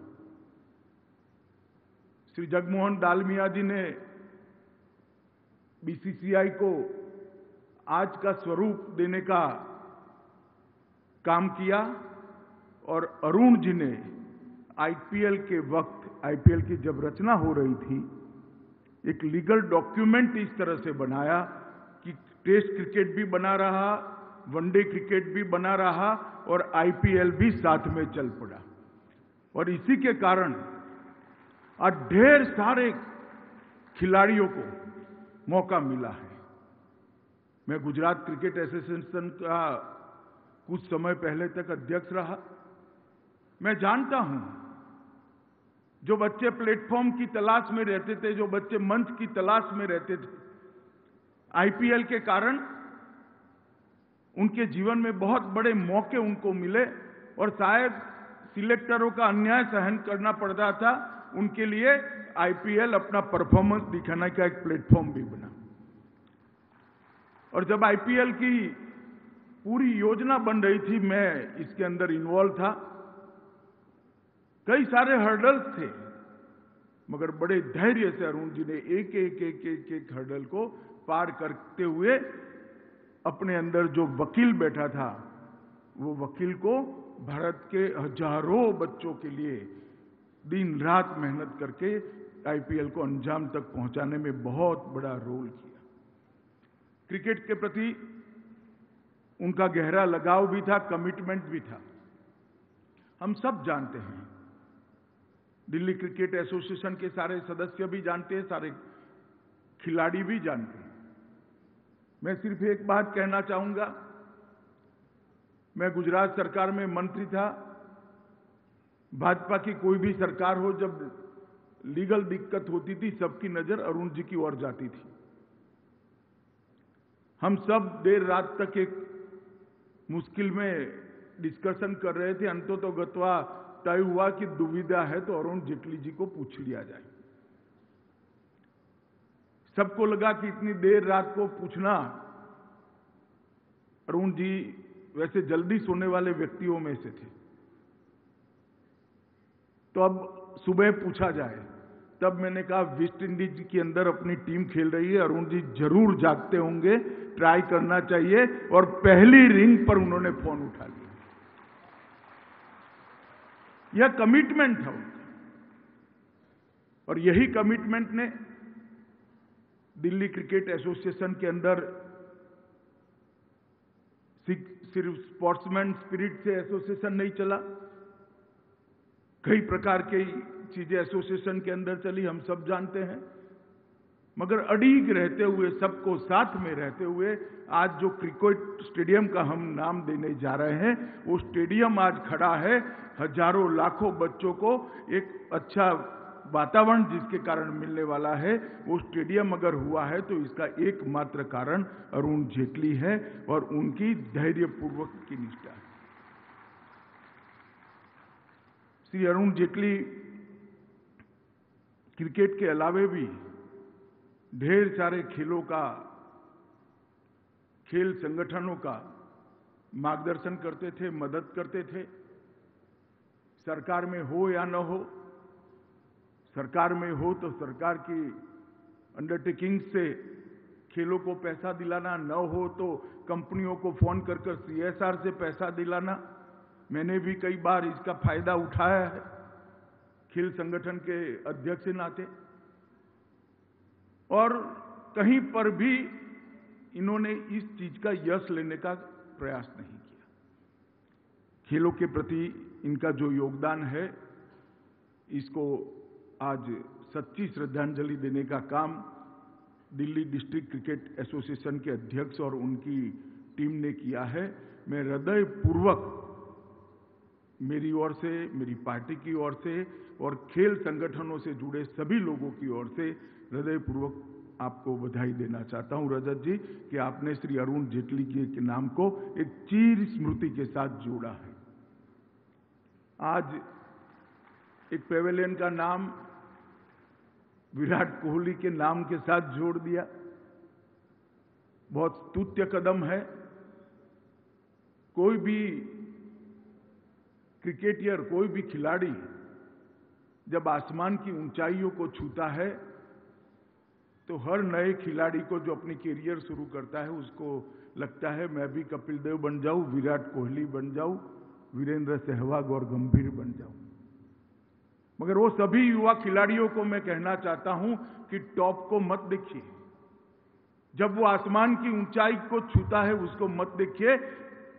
श्री जगमोहन डालमिया जी ने बीसीसीआई को आज का स्वरूप देने का काम किया और अरुण जी ने आईपीएल के वक्त, आईपीएल की जब रचना हो रही थी, एक लीगल डॉक्यूमेंट इस तरह से बनाया कि टेस्ट क्रिकेट भी बना रहा, वनडे क्रिकेट भी बना रहा और आईपीएल भी साथ में चल पड़ा। और इसी के कारण आज ढेर सारे खिलाड़ियों को मौका मिला है। मैं गुजरात क्रिकेट एसोसिएशन का कुछ समय पहले तक अध्यक्ष रहा। मैं जानता हूँ जो बच्चे प्लेटफॉर्म की तलाश में रहते थे, जो बच्चे मंच की तलाश में रहते थे आईपीएल के कारण उनके जीवन में बहुत बड़े मौके उनको मिले और शायद सिलेक्टरों का अन्याय सहन करना पड़ता था, उनके लिए आईपीएल अपना परफॉर्मेंस दिखाने का एक प्लेटफॉर्म भी बना। और जब आईपीएल की पूरी योजना बन रही थी, मैं इसके अंदर इन्वॉल्व था कई सारे हर्डल्स थे। मगर बड़े धैर्य से अरुण जी ने एक एक एक एक एक हर्डल को पार करते हुए अपने अंदर जो वकील बैठा था, वो वकील को भारत के हज़ारों बच्चों के लिए दिन रात मेहनत करके आईपीएल को अंजाम तक पहुँचाने में बहुत बड़ा रोल किया। क्रिकेट के प्रति उनका गहरा लगाव भी था कमिटमेंट भी था। हम सब जानते हैं दिल्ली क्रिकेट एसोसिएशन के सारे सदस्य भी जानते हैं, सारे खिलाड़ी भी जानते हैं। मैं सिर्फ़ एक बात कहना चाहूँगा, मैं गुजरात सरकार में मंत्री था, भाजपा की कोई भी सरकार हो, जब लीगल दिक्कत होती थी, सबकी नज़र अरुण जी की ओर जाती थी। हम सब देर रात तक एक मुश्किल में डिस्कशन कर रहे थे अंतो तो गतवा तय हुआ कि दुविधा है तो अरुण जेटली जी को पूछ लिया जाए। सबको लगा कि इतनी देर रात को पूछना, अरुण जी वैसे जल्दी सोने वाले व्यक्तियों में से थे। तो अब सुबह पूछा जाए, तब मैंने कहा, वेस्ट इंडीज के अंदर अपनी टीम खेल रही है, अरुण जी ज़रूर जागते होंगे, ट्राई करना चाहिए, और पहली रिंग पर उन्होंने फ़ोन उठा लिया। यह कमिटमेंट था उनका। और यही कमिटमेंट ने दिल्ली क्रिकेट एसोसिएशन के अंदर सिर्फ़ स्पोर्ट्समैन स्पिरिट से एसोसिएशन नहीं चला। कई प्रकार की चीज़ें एसोसिएशन के अंदर चली, हम सब जानते हैं। मगर अड़ीग रहते हुए, सबको साथ में रहते हुए, आज जो क्रिकेट स्टेडियम का हम नाम देने जा रहे हैं, वो स्टेडियम आज खड़ा है हज़ारों लाखों बच्चों को। एक अच्छा वातावरण जिसके कारण मिलने वाला है, वो स्टेडियम अगर हुआ है तो इसका एकमात्र कारण अरुण जेटली है और उनकी धैर्यपूर्वक की निष्ठा है। श्री अरुण जेटली क्रिकेट के अलावे भी ढेर सारे खेलों का, खेल संगठनों का मार्गदर्शन करते थे, मदद करते थे। सरकार में हो या न हो, सरकार में हो तो सरकार की अंडरटेकिंग से खेलों को पैसा दिलाना, न हो तो कंपनियों को फ़ोन कर कर सीएसआर से पैसा दिलाना। मैंने भी कई बार इसका फ़ायदा उठाया है। खेल संगठन के अध्यक्ष नाते और कहीं पर भी इन्होंने इस चीज़ का यश लेने का प्रयास नहीं किया। खेलों के प्रति इनका जो योगदान है, इसको आज सच्ची श्रद्धांजलि देने का काम दिल्ली डिस्ट्रिक्ट क्रिकेट एसोसिएशन के अध्यक्ष और उनकी टीम ने किया है। मैं हृदय पूर्वक मेरी ओर से, मेरी पार्टी की ओर से और खेल संगठनों से जुड़े सभी लोगों की ओर से हृदयपूर्वक आपको बधाई देना चाहता हूँ, रजत जी, कि आपने श्री अरुण जेटली के नाम को एक चीर स्मृति के साथ जोड़ा है। आज एक पेवेलियन का नाम विराट कोहली के नाम के साथ जोड़ दिया। बहुत स्तुत्य कदम है। कोई भी क्रिकेटियर, कोई भी खिलाड़ी जब आसमान की ऊंचाइयों को छूता है तो हर नए खिलाड़ी को जो अपनी करियर शुरू करता है, उसको लगता है, मैं भी कपिल देव बन जाऊँ, विराट कोहली बन जाऊँ, वीरेंद्र सहवाग और गंभीर बन जाऊँ। मगर वो सभी युवा खिलाड़ियों को मैं कहना चाहता हूँ कि टॉप को मत देखिए। जब वो आसमान की ऊंचाई को छूता है, उसको मत देखिए।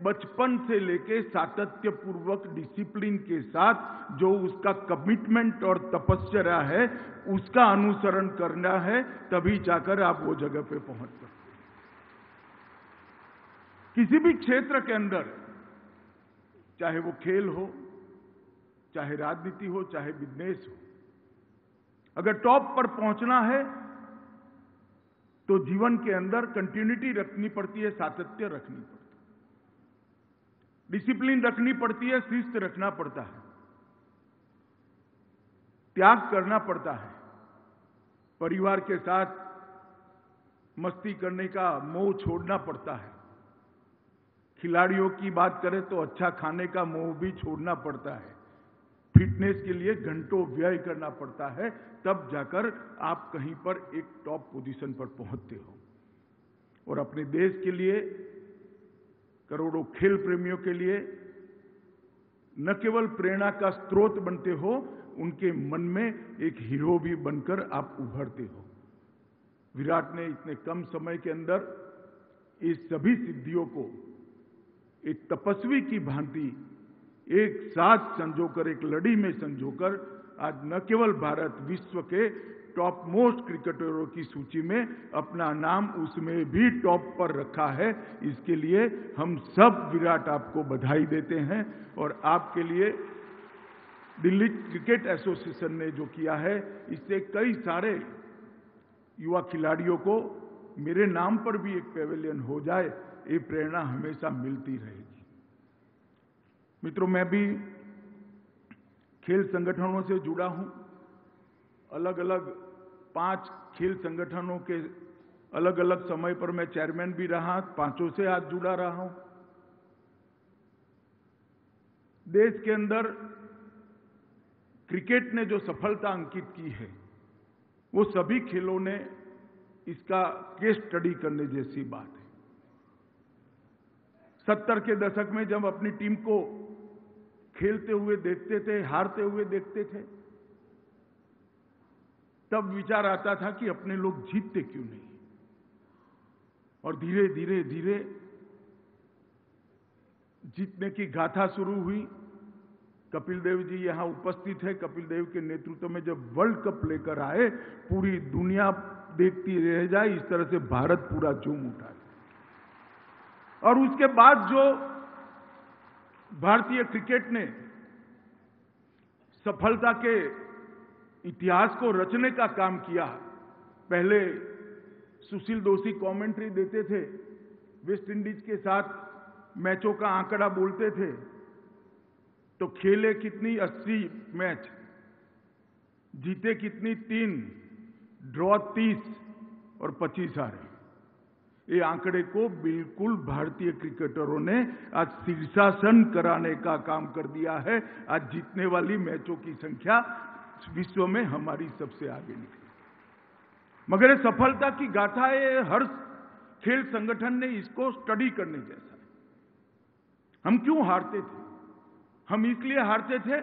बचपन से लेके सातत्य पूर्वक डिसिप्लिन के साथ जो उसका कमिटमेंट और तपस्या है, उसका अनुसरण करना है, तभी जाकर आप वो जगह पे पहुँच सकते किसी भी क्षेत्र के अंदर, चाहे वो खेल हो, चाहे राजनीति हो, चाहे बिज़नेस हो, अगर टॉप पर पहुँचना है तो जीवन के अंदर कंटिन्यूटी रखनी पड़ती है, सातत्य रखनी पड़ती है। डिसिप्लिन रखनी पड़ती है, शिस्त रखना पड़ता है। त्याग करना पड़ता है। परिवार के साथ मस्ती करने का मोह छोड़ना पड़ता है। खिलाड़ियों की बात करें तो अच्छा खाने का मोह भी छोड़ना पड़ता है। फिटनेस के लिए घंटों व्यय करना पड़ता है, तब जाकर आप कहीं पर एक टॉप पोजीशन पर पहुँचते हो। और अपने देश के लिए करोड़ों खेल प्रेमियों के लिए न केवल प्रेरणा का स्रोत बनते हो, उनके मन में एक हीरो भी बनकर आप उभरते हो। विराट ने इतने कम समय के अंदर इस सभी सिद्धियों को, एक तपस्वी की भांति, एक साथ संजोकर, एक लड़ी में संजोकर, आज न केवल भारत, विश्व के टॉप मोस्ट क्रिकेटरों की सूची में अपना नाम उसमें भी टॉप पर रखा है। इसके लिए हम सब विराट आपको बधाई देते हैं और आपके लिए दिल्ली क्रिकेट एसोसिएशन ने जो किया है, इससे कई सारे युवा खिलाड़ियों को मेरे नाम पर भी एक पेवेलियन हो जाए, ये प्रेरणा हमेशा मिलती रहेगी। मित्रों, मैं भी खेल संगठनों से जुड़ा हूँ। अलग अलग पाँच खेल संगठनों के अलग अलग समय पर मैं चेयरमैन भी रहा, पाँचों से आज जुड़ा रहा हूँ। देश के अंदर क्रिकेट ने जो सफलता अंकित की है, वो सभी खेलों ने इसका केस स्टडी करने जैसी बात है। सत्तर के दशक में जब अपनी टीम को खेलते हुए देखते थे, हारते हुए देखते थे तब विचार आता था कि अपने लोग जीतते क्यों नहीं? और धीरे धीरे धीरे जीतने की गाथा शुरू हुई। कपिल देव जी यहाँ उपस्थित है। कपिल देव के नेतृत्व में जब वर्ल्ड कप लेकर आए, पूरी दुनिया देखती रह जाए, इस तरह से भारत पूरा झूम उठा और उसके बाद जो भारतीय क्रिकेट ने सफलता के इतिहास को रचने का काम किया। पहले सुशील दोषी कमेंट्री देते थे वेस्ट इंडीज के साथ मैचों का आंकड़ा बोलते थे। तो खेले कितनी 80 मैच, जीते कितनी तीन ड्रॉ 30 और 25 हारे। ये आंकड़े को बिल्कुल भारतीय क्रिकेटरों ने आज शीर्षासन कराने का काम कर दिया है। आज जीतने वाली मैचों की संख्या विश्व में हमारी सबसे आगे निकली। मगर सफलता की गाथा है हर खेल संगठन ने इसको स्टडी करने जैसा हम क्यों हारते थे? हम इसलिए हारते थे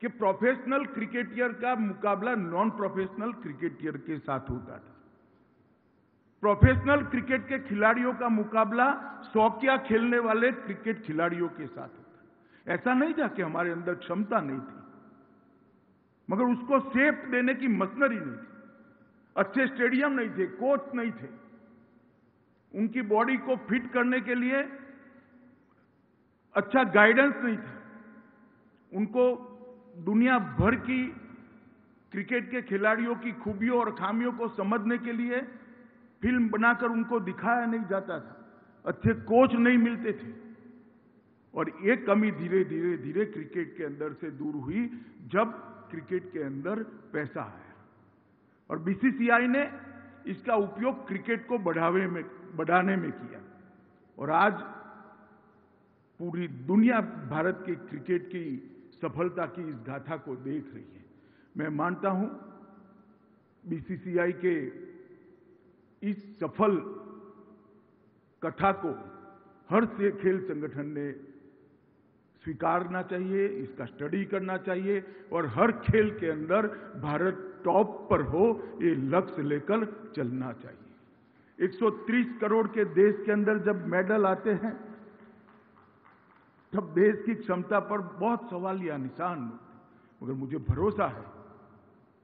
कि प्रोफेशनल क्रिकेटियर का मुकाबला नॉन प्रोफेशनल क्रिकेटियर के साथ होता था। प्रोफेशनल क्रिकेट के खिलाड़ियों का मुकाबला शौकिया खेलने वाले क्रिकेट खिलाड़ियों के साथ होता ऐसा नहीं था कि हमारे अंदर क्षमता नहीं थी। मगर उसको सेफ़ देने की मशनरी नहीं थी। अच्छे स्टेडियम नहीं थे, कोच नहीं थे। उनकी बॉडी को फिट करने के लिए अच्छा गाइडेंस नहीं था। उनको दुनिया भर की क्रिकेट के खिलाड़ियों की खूबियों और खामियों को समझने के लिए फ़िल्म बनाकर उनको दिखाया नहीं जाता था। अच्छे कोच नहीं मिलते थे। और ये कमी धीरे धीरे धीरे क्रिकेट के अंदर से दूर हुई, जब क्रिकेट के अंदर पैसा है। और बीसीसीआई ने इसका उपयोग क्रिकेट को बढ़ावे में, बढ़ाने में किया। और आज पूरी दुनिया भारत के क्रिकेट की सफलता की इस गाथा को देख रही है। मैं मानता हूँ बीसीसीआई के इस सफल कथा को हर से खेल संगठन ने स्वीकारना चाहिए, इसका स्टडी करना चाहिए और हर खेल के अंदर भारत टॉप पर हो, ये लक्ष्य लेकर चलना चाहिए। 130 करोड़ के देश के अंदर जब मेडल आते हैं, तब देश की क्षमता पर बहुत सवाल या निशान मगर मुझे भरोसा है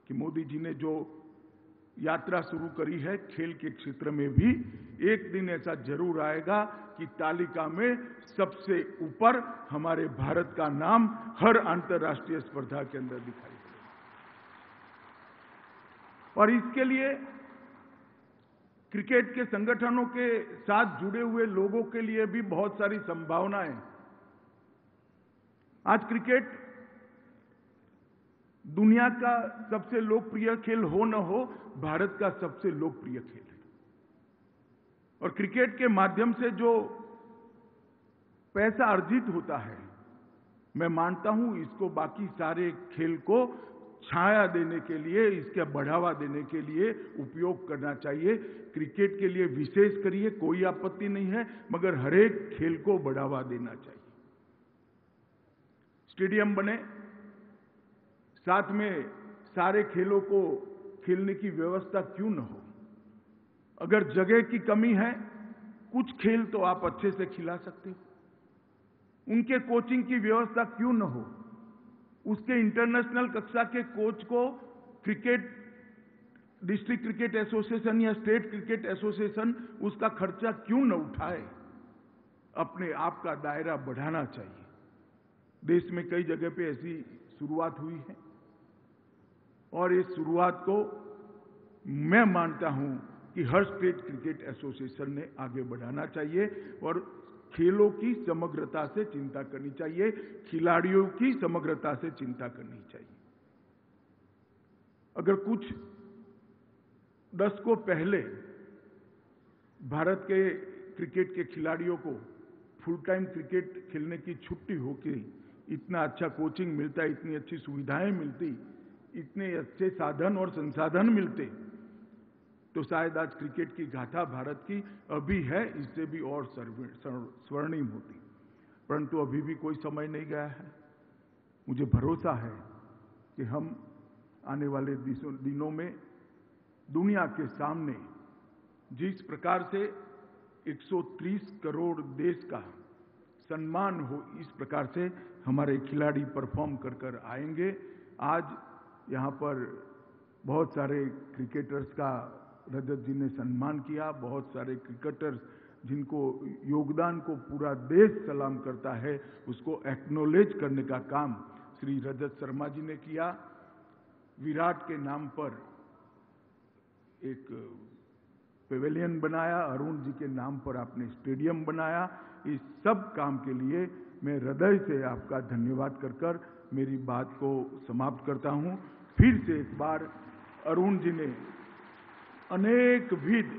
कि मोदी जी ने जो यात्रा शुरू करी है, खेल के क्षेत्र में भी। एक दिन ऐसा ज़रूर आएगा कि तालिका में सबसे ऊपर हमारे भारत का नाम हर अंतर्राष्ट्रीय स्पर्धा के अंदर दिखाई दे और इसके लिए क्रिकेट के संगठनों के साथ जुड़े हुए लोगों के लिए भी बहुत सारी संभावनाएँ आज क्रिकेट दुनिया का सबसे लोकप्रिय खेल हो न हो, भारत का सबसे लोकप्रिय खेल है। और क्रिकेट के माध्यम से जो पैसा अर्जित होता है, मैं मानता हूँ इसको बाकी सारे खेल को छाया देने के लिए, इसके बढ़ावा देने के लिए उपयोग करना चाहिए। क्रिकेट के लिए विशेष करिए, कोई आपत्ति नहीं है, मगर हरेक खेल को बढ़ावा देना चाहिए। स्टेडियम बने साथ में सारे खेलों को खेलने की व्यवस्था क्यों न हो? अगर जगह की कमी है, कुछ खेल तो आप अच्छे से खिला सकते हो। उनके कोचिंग की व्यवस्था क्यों न हो? उसके इंटरनेशनल कक्षा के कोच को क्रिकेट डिस्ट्रिक्ट क्रिकेट एसोसिएशन या स्टेट क्रिकेट एसोसिएशन उसका खर्चा क्यों न उठाए? अपने आप का दायरा बढ़ाना चाहिए। देश में कई जगह पे ऐसी शुरुआत हुई है। और इस शुरुआत को मैं मानता हूँ कि हर स्टेट क्रिकेट एसोसिएशन ने आगे बढ़ाना चाहिए और खेलों की समग्रता से चिंता करनी चाहिए, खिलाड़ियों की समग्रता से चिंता करनी चाहिए। अगर कुछ दशकों पहले भारत के क्रिकेट के खिलाड़ियों को फुल टाइम क्रिकेट खेलने की छुट्टी होके इतना अच्छा कोचिंग मिलता, इतनी अच्छी सुविधाएँ मिलती इतने अच्छे साधन और संसाधन मिलते। तो शायद आज क्रिकेट की गाथा भारत की अभी है, इससे भी और स्वर्णिम होती। परंतु अभी भी कोई समय नहीं गया है। मुझे भरोसा है कि हम आने वाले दिनों में दुनिया के सामने जिस प्रकार से 130 करोड़ देश का सम्मान हो, इस प्रकार से हमारे खिलाड़ी परफॉर्म कर कर आएँगे। आज यहाँ पर बहुत सारे क्रिकेटर्स का रजत जी ने सम्मान किया, बहुत सारे क्रिकेटर्स जिनको योगदान को पूरा देश सलाम करता है, उसको एक्नोलेज करने का काम श्री रजत शर्मा जी ने किया। विराट के नाम पर एक पेवेलियन बनाया, अरुण जी के नाम पर आपने स्टेडियम बनाया। इस सब काम के लिए मैं हृदय से आपका धन्यवाद कर कर मेरी बात को समाप्त करता हूँ। फिर से एक बार अरुण जी ने अनेक विध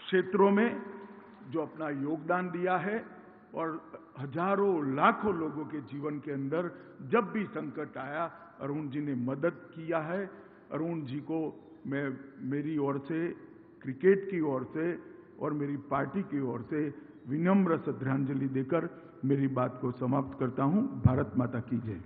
क्षेत्रों में जो अपना योगदान दिया है और हज़ारों, लाखों लोगों के जीवन के अंदर जब भी संकट आया, अरुण जी ने मदद किया है। अरुण जी को मैं मेरी ओर से, क्रिकेट की ओर से और मेरी पार्टी की ओर से विनम्र श्रद्धांजलि देकर मेरी बात को समाप्त करता हूँ। भारत माता की जय।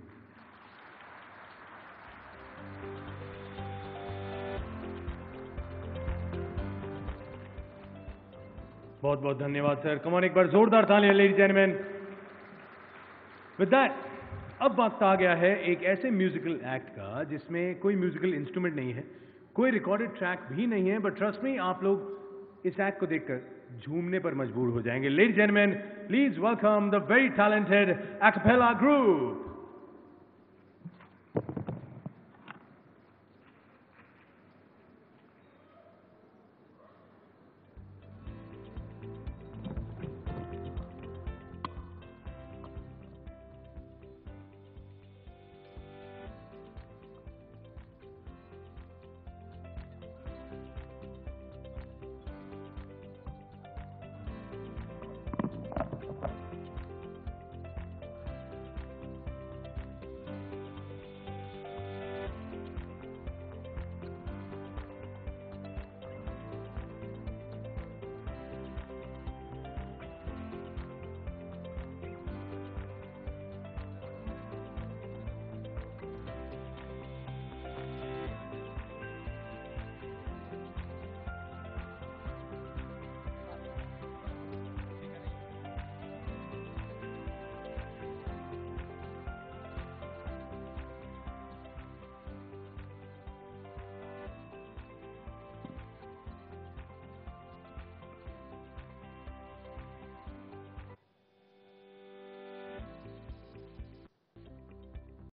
बहुत बहुत धन्यवाद, सर। कमोन एक बार जोरदार तालियाँ लेडीज़ एंड विद दैट अब वक्त आ गया है एक ऐसे म्यूजिकल एक्ट का, जिसमें कोई म्यूजिकल इंस्ट्रूमेंट नहीं है, कोई रिकॉर्डेड ट्रैक भी नहीं है बट ट्रस्ट में आप लोग इस एक्ट को देखकर झूमने पर मजबूर हो जाएँगे। Ladies and man please welcome the very talented a cappella group